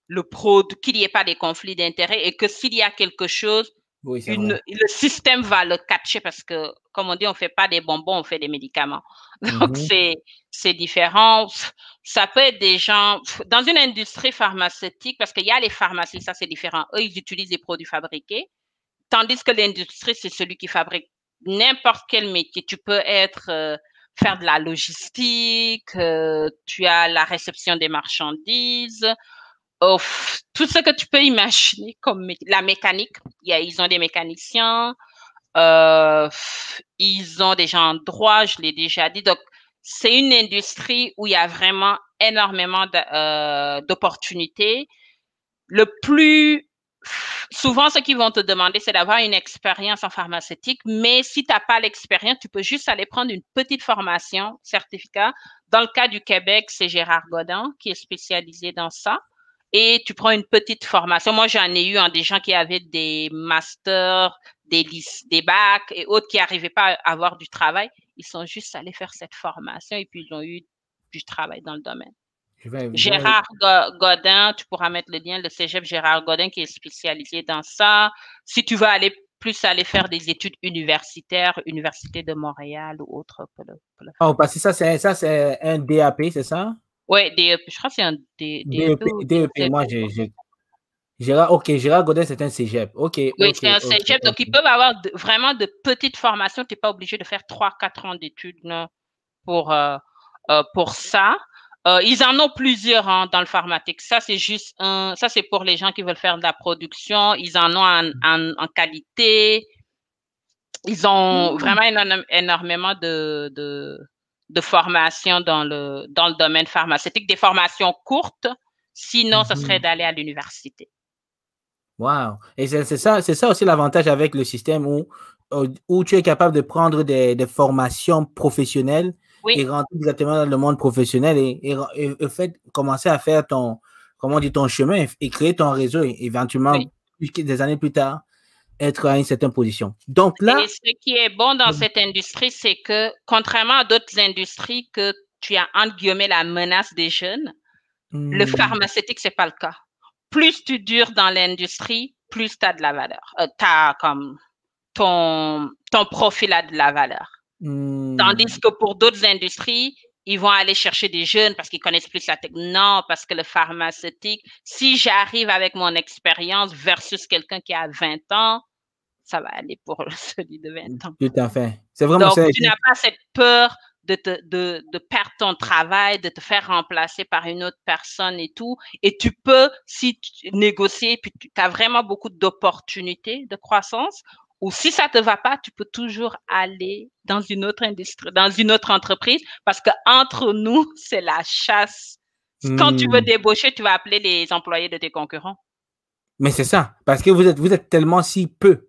S2: le produit, qu'il n'y ait pas de conflits d'intérêts et que s'il y a quelque chose, le système va le catcher parce que, comme on dit, on fait pas des bonbons, on fait des médicaments. Donc, c'est, c'est différent. Ça peut être des gens, dans une industrie pharmaceutique, parce qu'il y a les pharmacies, ça c'est différent. Eux, ils utilisent des produits fabriqués. Tandis que l'industrie, c'est celui qui fabrique n'importe quel métier. Tu peux être, euh, faire de la logistique, euh, tu as la réception des marchandises, tout ce que tu peux imaginer comme la mécanique. Y a, ils ont des mécaniciens, euh, ils ont des gens droit, je l'ai déjà dit. Donc, c'est une industrie où il y a vraiment énormément euh, d'opportunités. Le plus souvent, ce qu'ils vont te demander, c'est d'avoir une expérience en pharmaceutique, mais si tu n'as pas l'expérience, tu peux juste aller prendre une petite formation, certificat. Dans le cas du Québec, c'est Gérard Godin qui est spécialisé dans ça et tu prends une petite formation. Moi, j'en ai eu hein, des gens qui avaient des masters, des, des bacs et autres qui n'arrivaient pas à avoir du travail. Ils sont juste allés faire cette formation et puis ils ont eu du travail dans le domaine. Gérard Godin, tu pourras mettre le lien, le cégep Gérard Godin qui est spécialisé dans ça. Si tu veux aller plus aller faire des études universitaires, Université de Montréal ou autre.
S1: Oh, parce que ça, c'est ça, c'est un DAP, c'est ça?
S2: Oui, DEP. Je crois que c'est un DEP.
S1: DEP, moi, j'ai. Gérard, ok, Gérard Godin, c'est un cégep. Ok.
S2: Oui, c'est un cégep. donc, ils peuvent avoir vraiment de petites formations. Tu n'es pas obligé de faire 3-4 ans d'études pour, euh, euh, pour ça. Euh, ils en ont plusieurs hein, dans le pharmatique. Ça, c'est juste un. Ça, c'est pour les gens qui veulent faire de la production. Ils en ont en, en, en qualité. Ils ont mmh. vraiment énormément de, de, de formation dans le, dans le domaine pharmaceutique, des formations courtes. Sinon, ce serait mhm. d'aller à l'université.
S1: Wow. Et c'est ça, c'est ça aussi l'avantage avec le système où, où tu es capable de prendre des, des formations professionnelles et rentrer exactement dans le monde professionnel et, et, fait, commencer à faire ton, comment dit, ton chemin et, créer ton réseau éventuellement des années plus tard être à une certaine position. Donc là.
S2: Et ce qui est bon dans cette industrie, c'est que contrairement à d'autres industries que tu as entre guillemets la menace des jeunes, le hmm. pharmaceutique, c'est pas le cas. Plus tu dures dans l'industrie, plus tu as de la valeur. Euh, as comme ton, ton profil a de la valeur. Hmm. Tandis que pour d'autres industries, ils vont aller chercher des jeunes parce qu'ils connaissent plus la technologie. Non, parce que le pharmaceutique, si j'arrive avec mon expérience versus quelqu'un qui a 20 ans, ça va aller pour celui de 20 ans.
S1: Tout à fait. C'est vraiment
S2: Donc, tu n'as pas cette peur de, te, de, de, perdre ton travail, de te faire remplacer par une autre personne et tout. Et tu peux, si tu négocier, puis tu as vraiment beaucoup d'opportunités de croissance, ou si ça te va pas, tu peux toujours aller dans une autre industrie, dans une autre entreprise, parce que entre nous, c'est la chasse. Quand tu veux hmm. débaucher, tu vas appeler les employés de tes concurrents.
S1: Mais c'est ça, parce que vous êtes, vous êtes tellement si peu.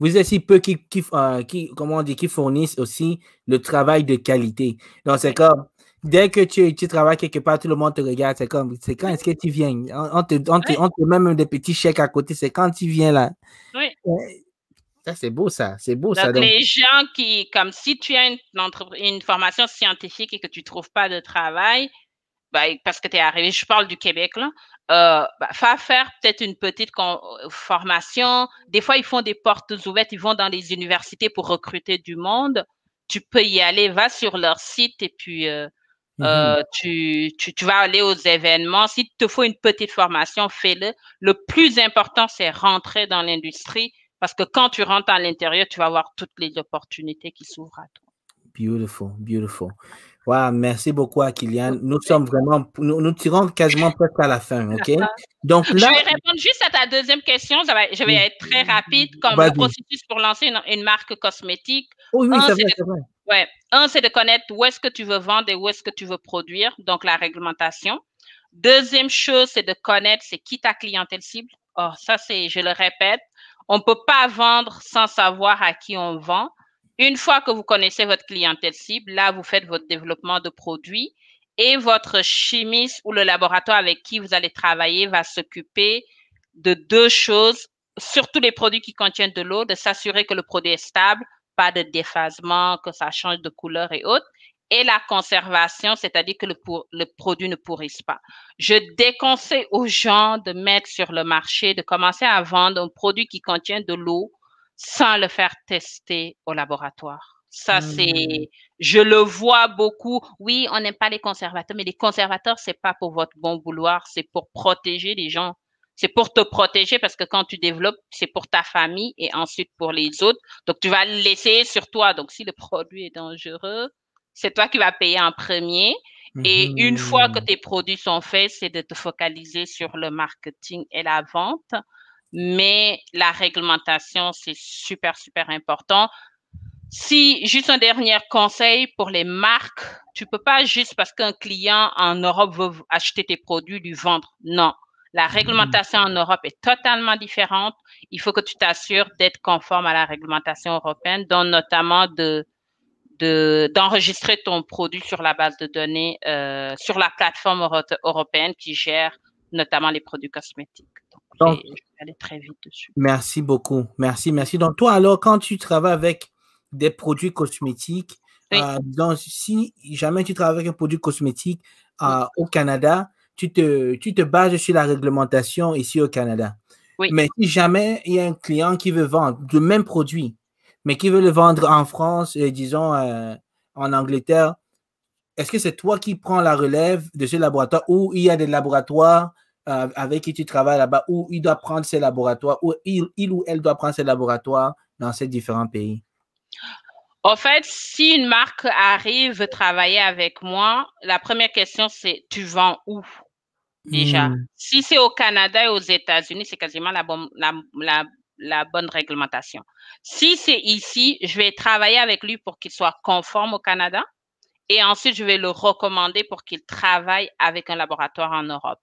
S1: Vous êtes si peu qui, qui, euh, qui, comment on dit, qui fournissent aussi le travail de qualité. Donc, c'est comme, dès que tu, tu, travailles quelque part, tout le monde te regarde. C'est comme, c'est quand est-ce que tu viens? On, te, on, te, on te met même des petits chèques à côté. C'est quand tu viens là?
S2: Oui.
S1: Ça, c'est beau, ça. C'est beau,
S2: donc,
S1: ça.
S2: Donc, les gens qui, comme si tu as une, une formation scientifique et que tu ne trouves pas de travail, bah, parce que tu es arrivé, je parle du Québec, là, euh, bah, faire peut-être une petite formation. Des fois, ils font des portes ouvertes, ils vont dans les universités pour recruter du monde. Tu peux y aller, va sur leur site et puis euh, mmh euh, tu, tu, tu, vas aller aux événements. S'il te faut une petite formation, fais-le. Le plus important, c'est rentrer dans l'industrie parce que quand tu rentres à l'intérieur, tu vas avoir toutes les opportunités qui s'ouvrent à toi.
S1: Beautiful, beautiful. Wow, merci beaucoup à Kylian. Nous sommes vraiment, nous, nous tirons quasiment presque à la fin, OK?
S2: Donc là, je vais répondre juste à ta deuxième question. Je vais, être très rapide, comme le processus pour lancer une, une marque cosmétique.
S1: Oui, oui, c'est vrai, c'est vrai.
S2: Ouais. Un, c'est de connaître où est-ce que tu veux vendre et où est-ce que tu veux produire, donc la réglementation. Deuxième chose, c'est de connaître c'est qui ta clientèle cible. Oh, ça, c'est, je le répète, on ne peut pas vendre sans savoir à qui on vend. Une fois que vous connaissez votre clientèle cible, là, vous faites votre développement de produits et votre chimiste ou le laboratoire avec qui vous allez travailler va s'occuper de deux choses, surtout les produits qui contiennent de l'eau, de s'assurer que le produit est stable, pas de déphasement, que ça change de couleur et autres, et la conservation, c'est-à-dire que le, le, produit ne pourrisse pas. Je déconseille aux gens de mettre sur le marché, de commencer à vendre un produit qui contient de l'eau sans le faire tester au laboratoire. Ça, c'est, mmh. je le vois beaucoup. Oui, on n'aime pas les conservateurs, mais les conservateurs, c'est pas pour votre bon vouloir, c'est pour protéger les gens. C'est pour te protéger parce que quand tu développes, c'est pour ta famille et ensuite pour les autres. Donc, tu vas le laisser sur toi. Donc, si le produit est dangereux, c'est toi qui vas payer en premier. Et une fois que mmh. tes produits sont faits, c'est de te focaliser sur le marketing et la vente. Mais la réglementation, c'est super, super important. Si, juste un dernier conseil pour les marques, tu peux pas juste parce qu'un client en Europe veut acheter tes produits, lui vendre. Non. La mmh. réglementation en Europe est totalement différente. Il faut que tu t'assures d'être conforme à la réglementation européenne, dont notamment de d'enregistrer ton produit sur la base de données euh, sur la plateforme européenne qui gère notamment les produits cosmétiques. Donc, je vais aller très vite dessus.
S1: Merci beaucoup. Merci, merci. Donc, toi, alors, quand tu travailles avec des produits cosmétiques, euh, donc, si jamais tu travailles avec un produit cosmétique euh, au Canada, tu te, tu te bases sur la réglementation ici au Canada.
S2: Oui.
S1: Mais si jamais il y a un client qui veut vendre le même produit, mais qui veut le vendre en France, et disons euh, en Angleterre, est-ce que c'est toi qui prends la relève de ce laboratoire ou il y a des laboratoires euh, avec qui tu travailles là-bas où il doit prendre ses laboratoires ou il, ou elle doit prendre ses laboratoires dans ces différents pays?
S2: En fait, si une marque arrive travailler avec moi, la première question, c'est tu vends où déjà? Hmm. Si c'est au Canada et aux États-Unis, c'est quasiment la, bonne, la, la, la bonne réglementation. Si c'est ici, je vais travailler avec lui pour qu'il soit conforme au Canada et ensuite je vais le recommander pour qu'il travaille avec un laboratoire en Europe.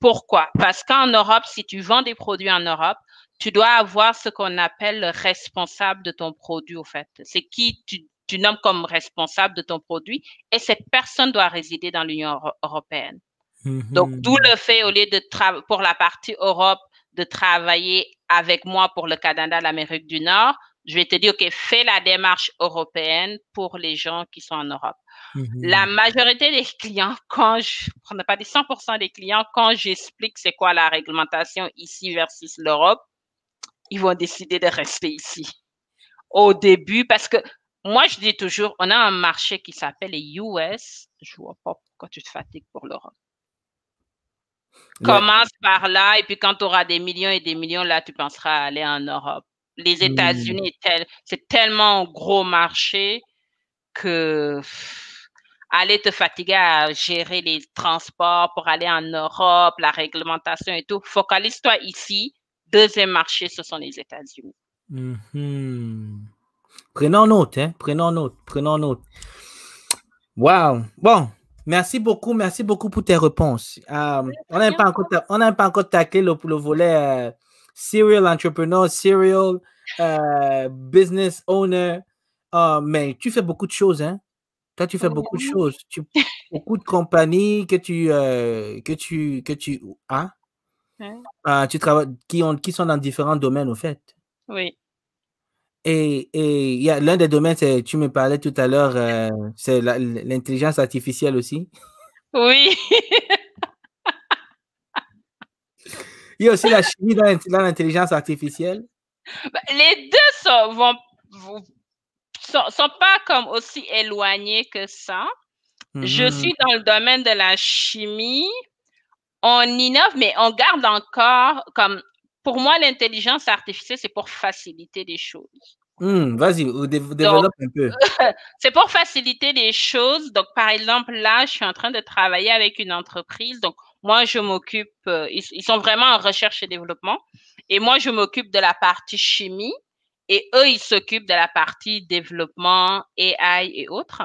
S2: Pourquoi? Parce qu'en Europe, si tu vends des produits en Europe, tu dois avoir ce qu'on appelle le responsable de ton produit, au fait. C'est qui tu, tu nommes comme responsable de ton produit et cette personne doit résider dans l'Union européenne. Donc, d'où mmh le fait, au lieu de travailler pour la partie Europe, de travailler avec moi pour le Canada, l'Amérique du Nord, je vais te dire, OK, fais la démarche européenne pour les gens qui sont en Europe. La mmh majorité des clients, quand je, on n'a pas dit 100% des clients, quand j'explique c'est quoi la réglementation ici versus l'Europe, ils vont décider de rester ici. Au début, parce que moi, je dis toujours, on a un marché qui s'appelle les US. Je vois pas pourquoi tu te fatigues pour l'Europe. Commence par là, et puis quand tu auras des millions et des millions, là, tu penseras à aller en Europe. Les. États-Unis, c'est tellement un gros marché que aller te fatiguer à gérer les transports pour aller en Europe, la réglementation et tout. Focalise-toi ici. Deuxième marché, ce sont les États-Unis.
S1: Mm-hmm. Prenons note, hein? Prenons note, prenons note. Wow. Bon, merci beaucoup, merci beaucoup pour tes réponses. Euh, on n'a pas pas encore taclé le, le volet euh, serial entrepreneur, serial euh, business owner. mais tu fais beaucoup de choses, hein? Toi, tu fais beaucoup de choses. Tu, beaucoup de compagnies que tu, que tu, que tu, hein? Ah, tu travailles, qui, ont, qui sont dans différents domaines, au fait.
S2: Oui.
S1: Et, et y a l'un des domaines, tu me parlais tout à l'heure, euh, c'est l'intelligence artificielle aussi.
S2: Oui.
S1: Il y a aussi la chimie dans l'intelligence artificielle.
S2: Bah, les deux sont, vont, sont, pas comme aussi éloignés que ça. Je mmh suis dans le domaine de la chimie. On innove, mais on garde encore comme pour moi, l'intelligence artificielle, c'est pour faciliter les choses.
S1: Hmm, vas-y, développe un peu.
S2: c'est pour faciliter les choses. Donc, par exemple, là, je suis en train de travailler avec une entreprise. Donc, moi, je m'occupe, euh, ils, sont vraiment en recherche et développement. Et moi, je m'occupe de la partie chimie. Et eux, ils s'occupent de la partie développement, AI et autres.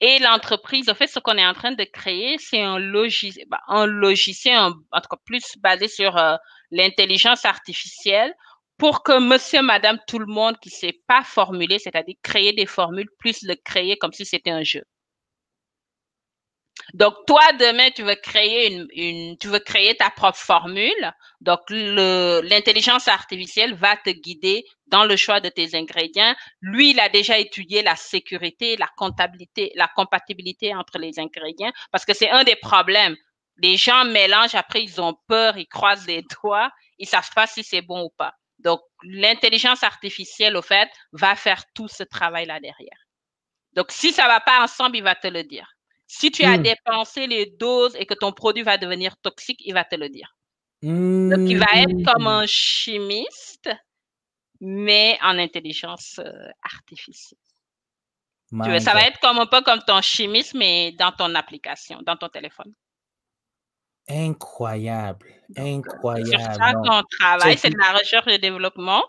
S2: Et l'entreprise, en fait, ce qu'on est en train de créer, c'est un, logiciel, bah, un logiciel, en tout cas plus basé sur euh, l'intelligence artificielle pour que monsieur, madame, tout le monde qui ne sait pas formuler, c'est-à-dire créer des formules, puisse le créer comme si c'était un jeu. Donc, toi, demain, tu veux créer une, tu veux créer ta propre formule. Donc, l'intelligence artificielle va te guider dans le choix de tes ingrédients. Lui, il a déjà étudié la sécurité, la comptabilité, la compatibilité entre les ingrédients parce que c'est un des problèmes. Les gens mélangent, après, ils ont peur, ils croisent les doigts, ils savent pas si c'est bon ou pas. Donc, l'intelligence artificielle, au fait, va faire tout ce travail-là derrière. Donc, si ça va pas ensemble, il va te le dire. Si tu as hmm. dépensé les doses et que ton produit va devenir toxique, il va te le dire. Donc, il va être comme hmm. un chimiste, mais en intelligence euh, artificielle. ça va être comme un peu comme ton chimiste, mais dans ton application, dans ton téléphone.
S1: Incroyable, incroyable. C'est
S2: ça qu'on travaille, c'est de la recherche et développement.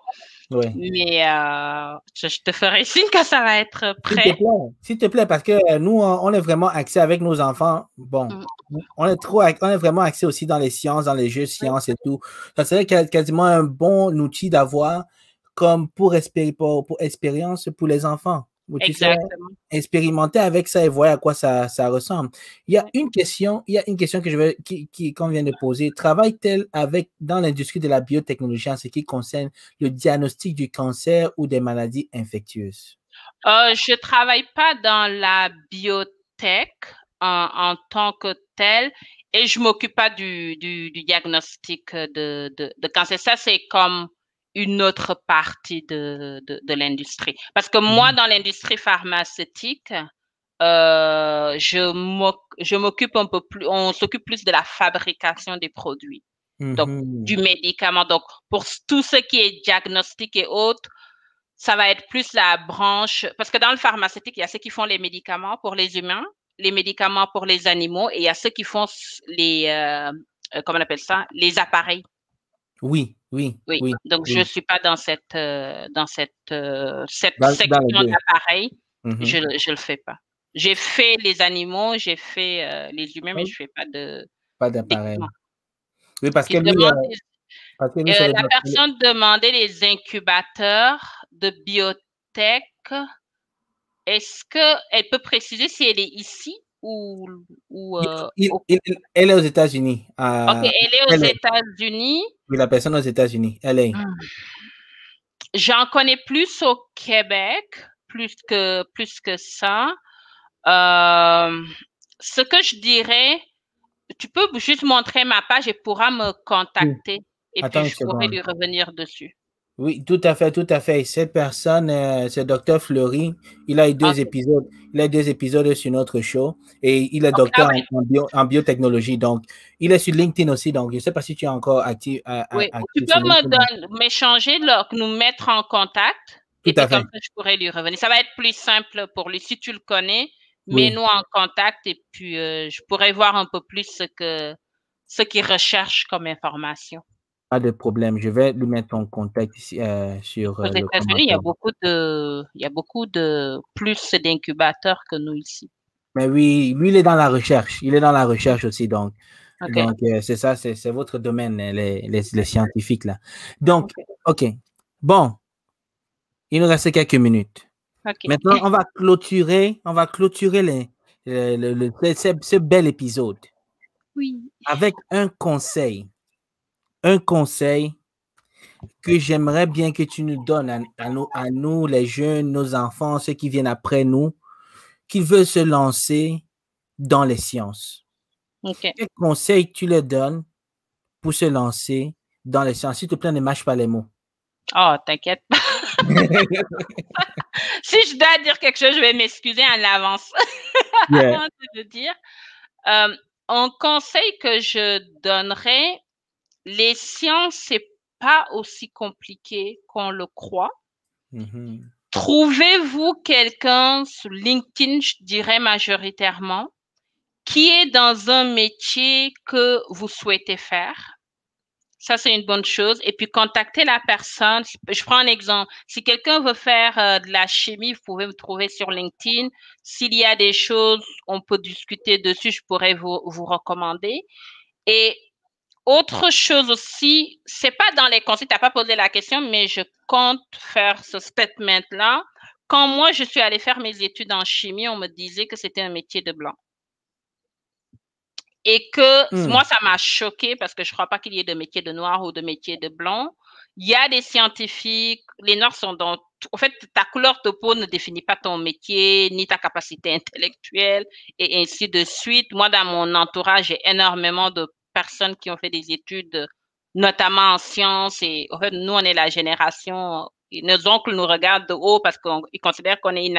S2: Mais euh, je, te ferai signe que ça va être prêt.
S1: S'il te, plaît, parce que euh, nous, on est vraiment axé avec nos enfants. Bon, mm. on est trop, on est vraiment axé aussi dans les sciences, dans les jeux sciences et tout. Ça serait quasiment un bon outil d'avoir comme pour, pour, pour expérience pour les enfants. Exactement. expérimenter avec ça et voir à quoi ça, ça, ressemble. Il y a une question, il y a une question que je veux, qui, qui qu'on vient de poser. Travaille-t-elle avec dans l'industrie de la biotechnologie en ce qui concerne le diagnostic du cancer ou des maladies infectieuses?
S2: Euh, je ne travaille pas dans la biotech en, en tant que telle et je m'occupe pas du, du, du diagnostic de, de, de cancer. Ça, c'est comme une autre partie de, de, l'industrie. Parce que moi, mmh. dans l'industrie pharmaceutique, euh, je m'occupe un peu plus, on s'occupe plus de la fabrication des produits. Donc, mmh du médicament. Donc, pour tout ce qui est diagnostic et autres, ça va être plus la branche, parce que dans le pharmaceutique, il y a ceux qui font les médicaments pour les humains, les médicaments pour les animaux, et il y a ceux qui font les, euh, euh comment on appelle ça, les appareils.
S1: Oui, oui, oui.
S2: Donc, je ne suis pas dans cette, euh, dans cette, euh, cette section d'appareil. Mmh je ne le fais pas. J'ai fait les animaux, j'ai fait euh, les humains, mais je ne fais pas de.
S1: Pas d'appareil. Oui, parce que,
S2: la personne demandait les incubateurs de biotech. Est-ce qu'elle peut préciser si elle est ici ou. ou
S1: elle est aux États-Unis.
S2: ok, elle est aux États-Unis.
S1: Oui, la personne aux États-Unis. Elle est.
S2: Hmm. J'en connais plus au Québec, plus que, plus que ça. Euh, ce que je dirais, tu peux juste montrer ma page et pourra me contacter. Et puis, je pourrai lui revenir dessus.
S1: Oui, tout à fait, tout à fait. Cette personne, euh, c'est Docteur Fleury. Il a eu deux épisodes. Il a deux épisodes sur notre show et il est docteur en, biotechnologie. Donc, il est sur LinkedIn aussi. Donc, je ne sais pas si tu es encore actif.
S2: oui, tu peux m'échanger, nous mettre en contact. Tout et à fait. comme ça, je pourrais lui revenir. Ça va être plus simple pour lui si tu le connais. Mets-nous en contact et puis euh, je pourrais voir un peu plus ce que ce qu'il recherche comme information.
S1: Pas de problème. Je vais lui mettre en contact ici, euh, sur.
S2: Aux euh, États-Unis, il y a beaucoup de, il y a beaucoup de plus d'incubateurs que nous ici.
S1: Mais oui, lui, il est dans la recherche. Il est dans la recherche aussi, donc. Donc, euh, c'est ça, c'est votre domaine, les, les, les, scientifiques, là. Donc, OK. Bon. Il nous reste quelques minutes. Maintenant, on va clôturer, on va clôturer les, le, ce bel épisode.
S2: Oui.
S1: Avec un conseil un conseil que j'aimerais bien que tu nous donnes à, nous, à, nous, les jeunes, nos enfants, ceux qui viennent après nous, qui veulent se lancer dans les sciences. Quel conseil tu leur donnes pour se lancer dans les sciences? S'il te plaît, ne mâche pas les mots.
S2: Oh, t'inquiète pas. si je dois dire quelque chose, je vais m'excuser en avance. de dire. Euh, un conseil que je donnerais, les sciences, c'est pas aussi compliqué qu'on le croit. Mm-hmm. Trouvez-vous quelqu'un sur LinkedIn, je dirais majoritairement, qui est dans un métier que vous souhaitez faire? Ça, c'est une bonne chose. Et puis, contactez la personne. Je prends un exemple. Si quelqu'un veut faire euh, de la chimie, vous pouvez me trouver sur LinkedIn. S'il y a des choses, on peut discuter dessus. Je pourrais vous, vous recommander. Et autre chose aussi, c'est pas dans les conseils, tu n'as pas posé la question, mais je compte faire ce statement-là. Quand moi, je suis allée faire mes études en chimie, on me disait que c'était un métier de blanc. Et que hmm. moi, ça m'a choqué parce que je ne crois pas qu'il y ait de métier de noir ou de métier de blanc. Il y a des scientifiques, les noirs sont dans. En fait, ta couleur de peau ne définit pas ton métier, ni ta capacité intellectuelle, et ainsi de suite. Moi, dans mon entourage, j'ai énormément de personnes qui ont fait des études, notamment en sciences. Et en fait, nous, on est la génération, nos oncles nous regardent de haut parce qu'ils considèrent qu'on est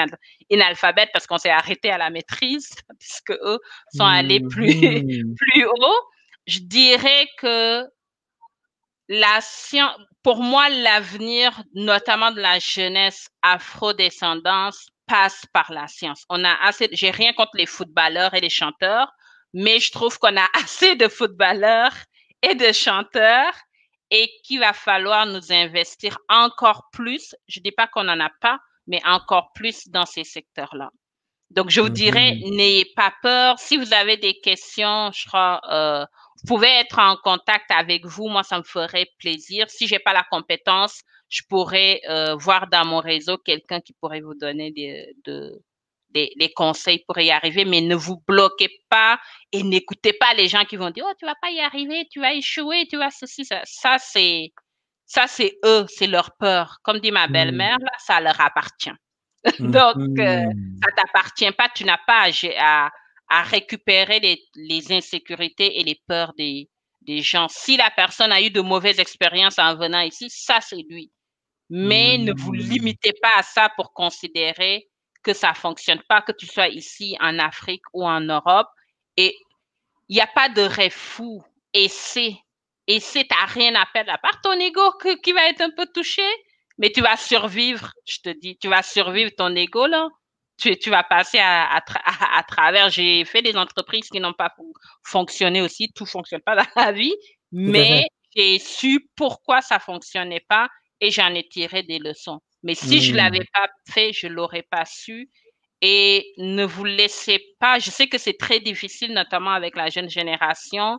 S2: inalphabète parce qu'on s'est arrêté à la maîtrise, puisque eux sont allés plus, mmh. plus haut. Je dirais que la science, pour moi, l'avenir, notamment de la jeunesse afro-descendance, passe par la science. On a assez, j'ai rien contre les footballeurs et les chanteurs, mais je trouve qu'on a assez de footballeurs et de chanteurs et qu'il va falloir nous investir encore plus. Je ne dis pas qu'on n'en a pas, mais encore plus dans ces secteurs-là. Donc, je vous dirais, mm-hmm. n'ayez pas peur. Si vous avez des questions, je crois, euh, vous pouvez être en contact avec vous. Moi, ça me ferait plaisir. Si j'ai pas la compétence, je pourrais euh, voir dans mon réseau quelqu'un qui pourrait vous donner des, de, les, conseils pour y arriver, mais ne vous bloquez pas et n'écoutez pas les gens qui vont dire, oh, tu vas pas y arriver, tu vas échouer, tu vas ceci, ça. Ça, c'est, ça, c'est eux, c'est leur peur. Comme dit ma mmh. belle-mère, ça leur appartient. Donc, euh, mmh. ça t'appartient pas, tu n'as pas à, à, récupérer les, les, insécurités et les peurs des, des gens. Si la personne a eu de mauvaises expériences en venant ici, ça, c'est lui. Mais ne vous mmh. limitez pas à ça pour considérer que ça fonctionne pas, que tu sois ici en Afrique ou en Europe. Et il n'y a pas de rêve fou. Et c'est, et c'est, t'as rien à perdre à part ton ego qui va être un peu touché, mais tu vas survivre, je te dis, tu vas survivre ton ego là. Tu, tu vas passer à, à, travers. J'ai fait des entreprises qui n'ont pas fonctionné aussi. Tout fonctionne pas dans la vie, mais j'ai su pourquoi ça fonctionnait pas et j'en ai tiré des leçons. Mais si je ne mmh. l'avais pas fait, je ne l'aurais pas su. Et ne vous laissez pas, je sais que c'est très difficile, notamment avec la jeune génération,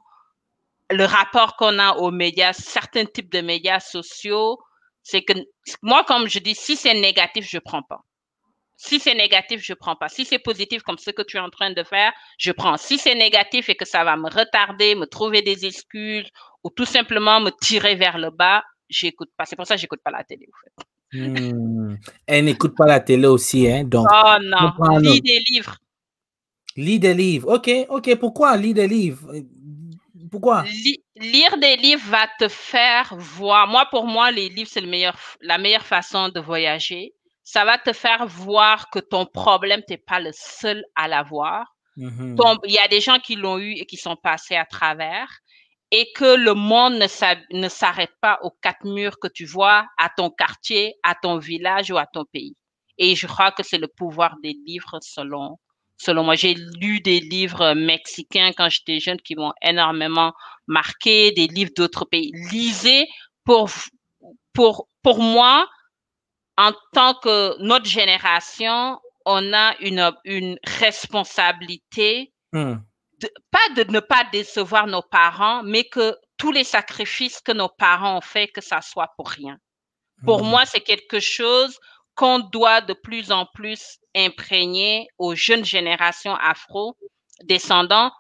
S2: le rapport qu'on a aux médias, certains types de médias sociaux, c'est que moi, comme je dis, si c'est négatif, je ne prends pas. Si c'est négatif, je ne prends pas. Si c'est positif, comme ce que tu es en train de faire, je prends. Si c'est négatif et que ça va me retarder, me trouver des excuses ou tout simplement me tirer vers le bas, j'écoute pas. C'est pour ça que j'écoute pas la télé, en fait.
S1: Hmm. Elle n'écoute pas la télé aussi, hein? Donc,
S2: oh non, lis des livres.
S1: Lis des livres. Ok, ok. Pourquoi lis des livres? Pourquoi?
S2: Lire des livres va te faire voir. Moi, pour moi, les livres, c'est le meilleur, la meilleure façon de voyager. Ça va te faire voir que ton problème, tu n'es pas le seul à l'avoir.
S1: Mhm.
S2: Il y a des gens qui l'ont eu et qui sont passés à travers et que le monde ne s'arrête pas aux quatre murs que tu vois, à ton quartier, à ton village ou à ton pays. Et je crois que c'est le pouvoir des livres selon, selon moi. J'ai lu des livres mexicains quand j'étais jeune qui m'ont énormément marqué, des livres d'autres pays. Lisez pour, pour, pour moi, en tant que notre génération, on a une, une responsabilité,
S1: Hmm.
S2: De, pas de ne pas décevoir nos parents, mais que tous les sacrifices que nos parents ont fait, que ça soit pour rien. Pour
S1: Hmm.
S2: moi, c'est quelque chose qu'on doit de plus en plus imprégner aux jeunes générations afro-descendants.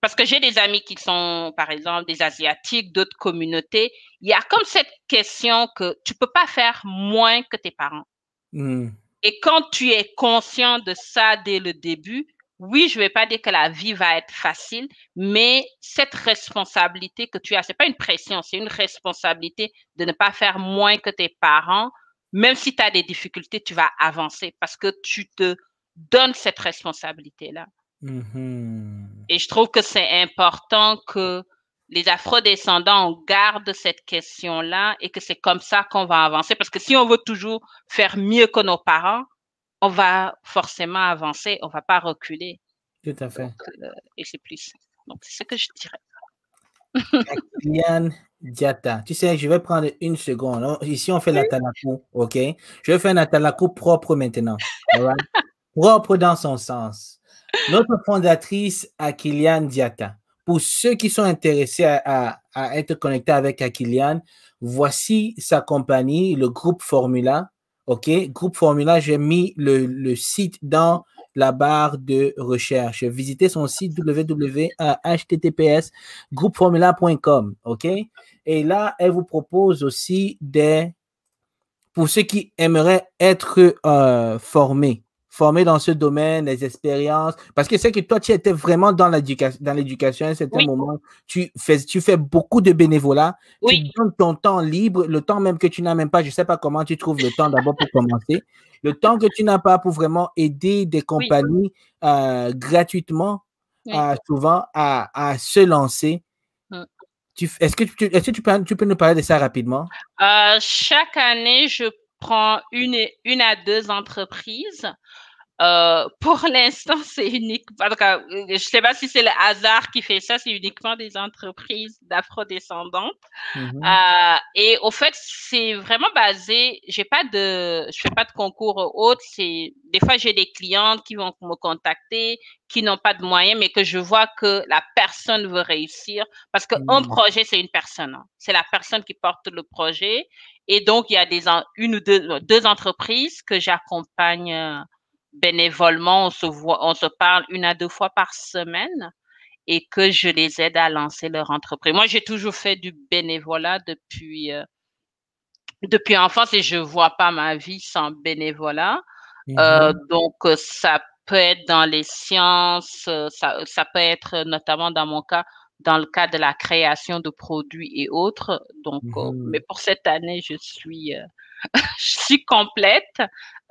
S2: Parce que j'ai des amis qui sont, par exemple, des Asiatiques, d'autres communautés. Il y a comme cette question que tu peux pas faire moins que tes parents.
S1: Hmm.
S2: Et quand tu es conscient de ça dès le début, oui, je vais pas dire que la vie va être facile, mais cette responsabilité que tu as, c'est pas une pression, c'est une responsabilité de ne pas faire moins que tes parents. Même si tu as des difficultés, tu vas avancer parce que tu te donnes cette responsabilité-là.
S1: Mhm.
S2: Et je trouve que c'est important que les afrodescendants gardent cette question-là et que c'est comme ça qu'on va avancer. Parce que si on veut toujours faire mieux que nos parents, on va forcément avancer, on va pas reculer.
S1: Tout à fait.
S2: Donc, euh, et c'est plus. Donc, c'est ce que je dirais.
S1: Kylian Diata. Tu sais, je vais prendre une seconde. Ici, on fait la talakou, OK? Je vais faire un talakou propre maintenant. right? propre dans son sens. Notre fondatrice, Akilian Diata. Pour ceux qui sont intéressés à, à- à être connectés avec Akilian, voici sa compagnie, le groupe Formula. OK? Groupe Formula, j'ai mis le, le site dans la barre de recherche. Visitez son site www.https groupeformula.com, OK? Et là, elle vous propose aussi des, pour ceux qui aimeraient être euh, formés, formés dans ce domaine, les expériences, parce que c'est que toi, tu étais vraiment dans l'éducation, dans l'éducation à un certain
S2: Oui.
S1: moment, tu fais, tu fais beaucoup de bénévolat,
S2: Oui.
S1: tu donnes ton temps libre, le temps même que tu n'as même pas, je ne sais pas comment tu trouves le temps d'abord pour commencer, le temps que tu n'as pas pour vraiment aider des compagnies euh, gratuitement, euh, souvent à, à se lancer. F- Est-ce que, tu, est-ce que tu, peux, tu peux nous parler de ça rapidement?
S2: Euh, chaque année, je prends une, une à deux entreprises. Euh, pour l'instant, c'est unique. En tout cas, je sais pas si c'est le hasard qui fait ça, c'est uniquement des entreprises d'afro-descendantes.
S1: Mhm.
S2: Euh, et au fait, c'est vraiment basé. J'ai pas de, je fais pas de concours autres. C'est des fois j'ai des clientes qui vont me contacter, qui n'ont pas de moyens, mais que je vois que la personne veut réussir parce que un
S1: Mhm.
S2: projet c'est une personne. hein. C'est la personne qui porte le projet. Et donc il y a des une ou deux deux entreprises que j'accompagne euh, bénévolement. On se voit, on se parle une à deux fois par semaine et que je les aide à lancer leur entreprise. Moi, j'ai toujours fait du bénévolat depuis euh, depuis enfance et je vois pas ma vie sans bénévolat. Euh,
S1: Mhm.
S2: donc euh, ça peut être dans les sciences, euh, ça, ça peut être notamment dans mon cas dans le cas de la création de produits et autres. Donc, euh,
S1: Mhm.
S2: mais pour cette année, je suis euh, je suis complète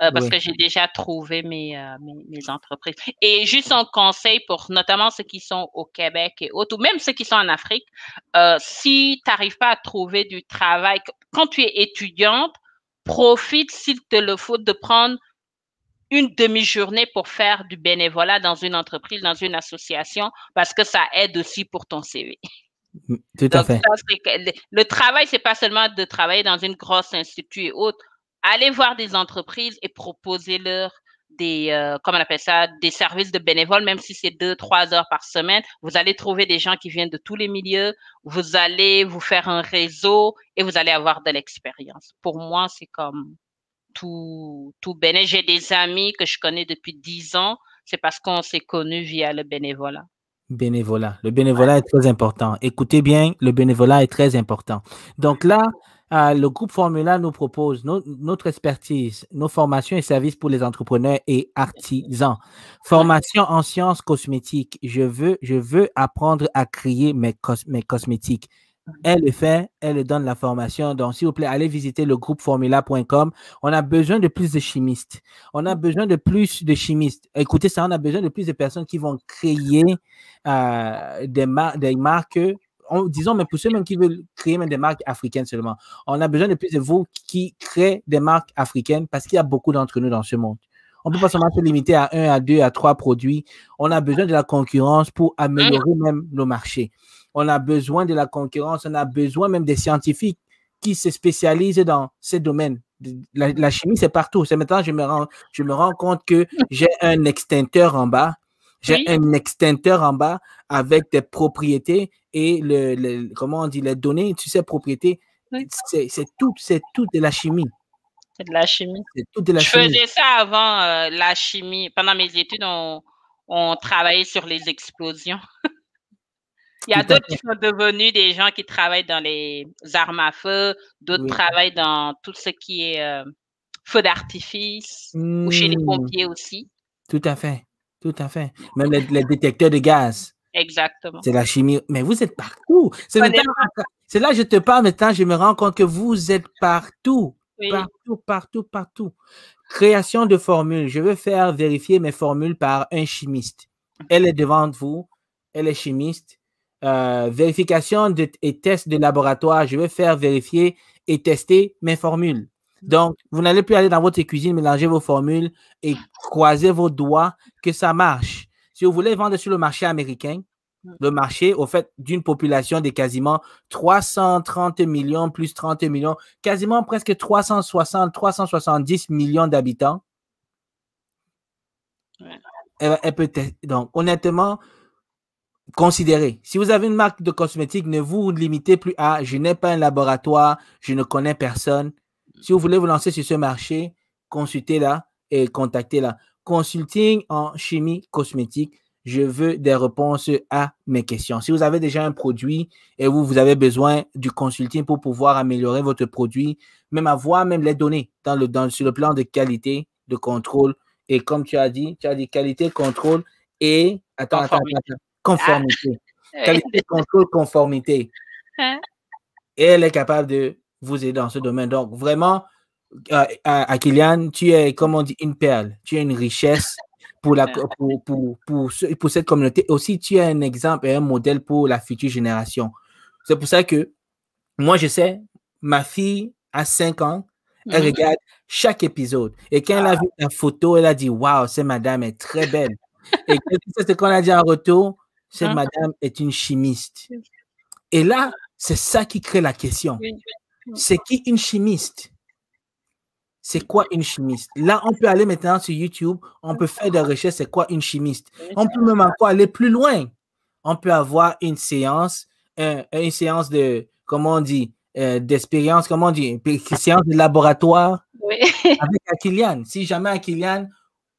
S2: euh, parce
S1: Oui.
S2: que j'ai déjà trouvé mes, euh, mes, mes entreprises. Et juste un conseil pour notamment ceux qui sont au Québec et autres, ou même ceux qui sont en Afrique, euh, si tu n'arrives pas à trouver du travail, quand tu es étudiante, profite, s'il te le faut, de prendre une demi-journée pour faire du bénévolat dans une entreprise, dans une association, parce que ça aide aussi pour ton CV.
S1: Tout à
S2: Donc,
S1: fait.
S2: ça, le travail, c'est pas seulement de travailler dans une grosse institut et autres. Allez voir des entreprises et proposez-leur des, euh, comment on appelle ça, des services de bénévoles, même si c'est deux, trois heures par semaine. Vous allez trouver des gens qui viennent de tous les milieux. Vous allez vous faire un réseau et vous allez avoir de l'expérience. Pour moi, c'est comme tout, tout béné. J'ai des amis que je connais depuis dix ans. C'est parce qu'on s'est connus via le bénévolat.
S1: Bénévolat. Le bénévolat est très important. Écoutez bien, le bénévolat est très important. Donc là, euh, le groupe Formula nous propose no- notre expertise, nos formations et services pour les entrepreneurs et artisans. Formation en sciences cosmétiques. Je veux, je veux apprendre à créer mes, cos- mes cosmétiques. Elle le fait, elle le donne la formation. Donc, s'il vous plaît, allez visiter le groupe formula.com. On a besoin de plus de chimistes. On a besoin de plus de chimistes. Écoutez ça, on a besoin de plus de personnes qui vont créer euh, des marques disons, mais pour ceux même qui veulent créer même des marques africaines seulement, on a besoin de plus de vous qui créent des marques africaines parce qu'il y a beaucoup d'entre nous dans ce monde. On ne peut pas se limiter à un, à deux, à trois produits. On a besoin de la concurrence pour améliorer même nos marchés. On a besoin de la concurrence, on a besoin même des scientifiques qui se spécialisent dans ces domaines. La, chimie, c'est partout. C'est maintenant, je me je me rends compte que j'ai un extincteur en bas. J'ai un extincteur en bas avec des propriétés et le, comment on dit, les données, tu sais, propriétés. C'est tout, c'est tout de la chimie.
S2: C'est de la chimie.
S1: C'est tout de la
S2: je
S1: chimie.
S2: faisais ça avant euh, la chimie. Pendant mes études, on, on travaillait sur les explosions. Il y a d'autres qui sont devenus des gens qui travaillent dans les armes à feu, d'autres travaillent dans tout ce qui est euh, feu d'artifice ou chez les mmh. pompiers aussi.
S1: Tout à fait, tout à fait. Même les, détecteurs de gaz.
S2: Exactement.
S1: C'est la chimie. Mais vous êtes partout. C'est là que je te parle maintenant, je me rends compte que vous êtes partout. Partout, partout, partout. Création de formules. Je veux faire vérifier mes formules par un chimiste. Elle est devant vous. Elle est chimiste euh, vérification de, et test de laboratoire, je vais faire vérifier et tester mes formules. Donc, vous n'allez plus aller dans votre cuisine, mélanger vos formules et croiser vos doigts que ça marche. Si vous voulez vendre sur le marché américain, le marché, au fait, d'une population de quasiment 330 millions plus 30 millions, quasiment presque 360, 370 millions d'habitants. Elle, peut donc, honnêtement, considérez. Si vous avez une marque de cosmétiques, ne vous limitez plus à je n'ai pas un laboratoire, je ne connais personne. Si vous voulez vous lancer sur ce marché, consultez-la et contactez-la. Consulting en chimie cosmétique, je veux des réponses à mes questions. Si vous avez déjà un produit et vous, vous avez besoin du consulting pour pouvoir améliorer votre produit, même avoir même les données dans le, dans, sur le plan de qualité, de contrôle. Et comme tu as dit, tu as dit qualité, contrôle et attends, attends, attends, conformité. Ah. Qualité, contrôle, conformité. Hein? Et elle est capable de vous aider dans ce domaine. Donc, vraiment, euh, à, Kylian, tu es, comme on dit, une perle. Tu es une richesse pour, la, pour, pour, pour, pour, cette communauté. Aussi, tu es un exemple et un modèle pour la future génération. C'est pour ça que moi, je sais, ma fille a 5 ans, elle mm-hmm. regarde chaque épisode. Et quand elle a vu la photo, elle a dit Waouh, cette madame est très belle. et c'est ce qu'on a dit en retour cette hein? madame est une chimiste. Et là, c'est ça qui crée la question. C'est qui une chimiste? C'est quoi une chimiste? Là, on peut aller maintenant sur YouTube, on peut faire des recherches, c'est quoi une chimiste? On peut même encore aller plus loin. On peut avoir une séance, une séance de, comment on dit, euh, d'expérience, comment on dit, une séance de laboratoire avec Akilian. Si jamais Akilian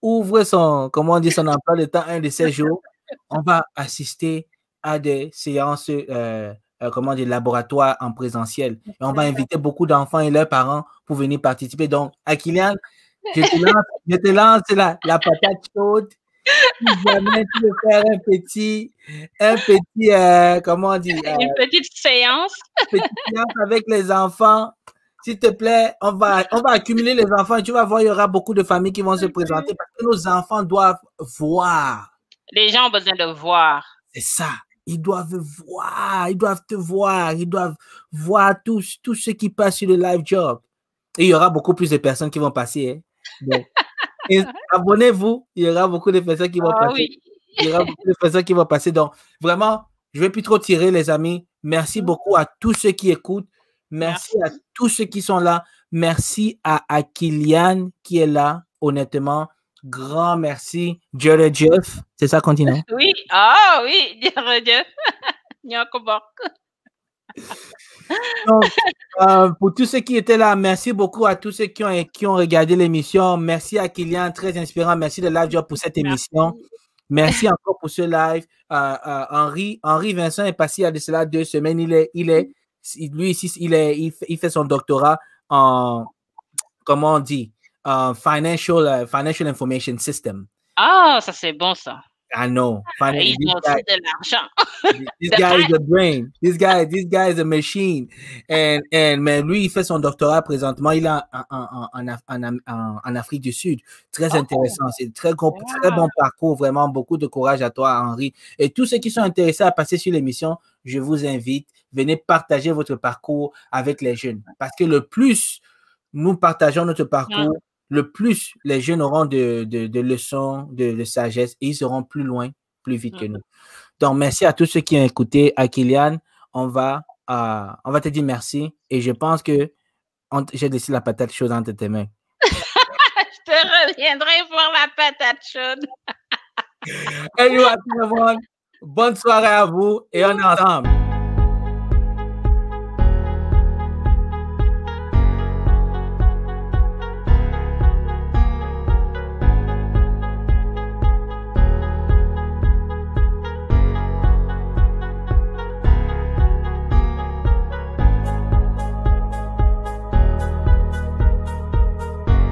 S1: ouvre son, comment on dit, son emploi de temps un de ces jours, on va assister à des séances, euh, euh, comment dire, laboratoires en présentiel. Et on va inviter beaucoup d'enfants et leurs parents pour venir participer. Donc, Akilian, je te lance, la, patate chaude. Si jamais tu veux faire un petit, un petit, euh, comment on dit?
S2: Une petite séance.
S1: petite séance avec les enfants. S'il te plaît, on va, on va accumuler les enfants et tu vas voir, il y aura beaucoup de familles qui vont se présenter parce que nos enfants doivent voir
S2: les gens ont besoin de voir.
S1: C'est ça. Ils doivent voir, ils doivent te voir, ils doivent voir tout, tout ce qui passe sur le live job. Et il y aura beaucoup plus de personnes qui vont passer. Hein. abonnez-vous, il y aura beaucoup de personnes qui vont ah passer. Il y aura beaucoup de personnes qui vont passer. Donc, vraiment, je ne vais plus trop tirer, les amis. Merci beaucoup à tous ceux qui écoutent. Merci, à tous ceux qui sont là. Merci à, à Kylian qui est là, honnêtement. Grand merci. Jared Jeff. C'est ça, continue.
S2: Oui. Ah oui, Jared Jeff.
S1: Donc, euh, pour tous ceux qui étaient là, merci beaucoup à tous ceux qui ont, qui ont regardé l'émission. Merci à Kylian, très inspirant. Merci de live job pour cette émission. Merci encore pour ce live. Euh, euh, Henri, Henri Vincent est passé à de cela deux semaines. Il est, il est, lui ici, il, est, il fait son doctorat en, comment on dit, financial, uh, financial Information System.
S2: Ah, ça c'est bon ça.
S1: I know.
S2: Finally, Ils ont guy, de l'argent.
S1: this guy is a brain. This guy, this guy is a machine. And, and, mais lui, il fait son doctorat présentement. Il est en, en, en, en Afrique du Sud. Très oh. intéressant. C'est très, très bon parcours. Vraiment, beaucoup de courage à toi, Henri. Et tous ceux qui sont intéressés à passer sur l'émission, je vous invite. Venez partager votre parcours avec les jeunes. Parce que le plus nous partageons notre parcours, le plus les jeunes auront de, de, leçons, de, sagesse et ils seront plus loin, plus vite que mm. nous. Donc, merci à tous ceux qui ont écouté. À Kylian, on va, euh, on va te dire merci et je pense que j'ai laissé la patate chaude entre tes mains.
S2: je te reviendrai pour la patate chaude.
S1: Everyone. Bonne soirée à vous et on est ensemble.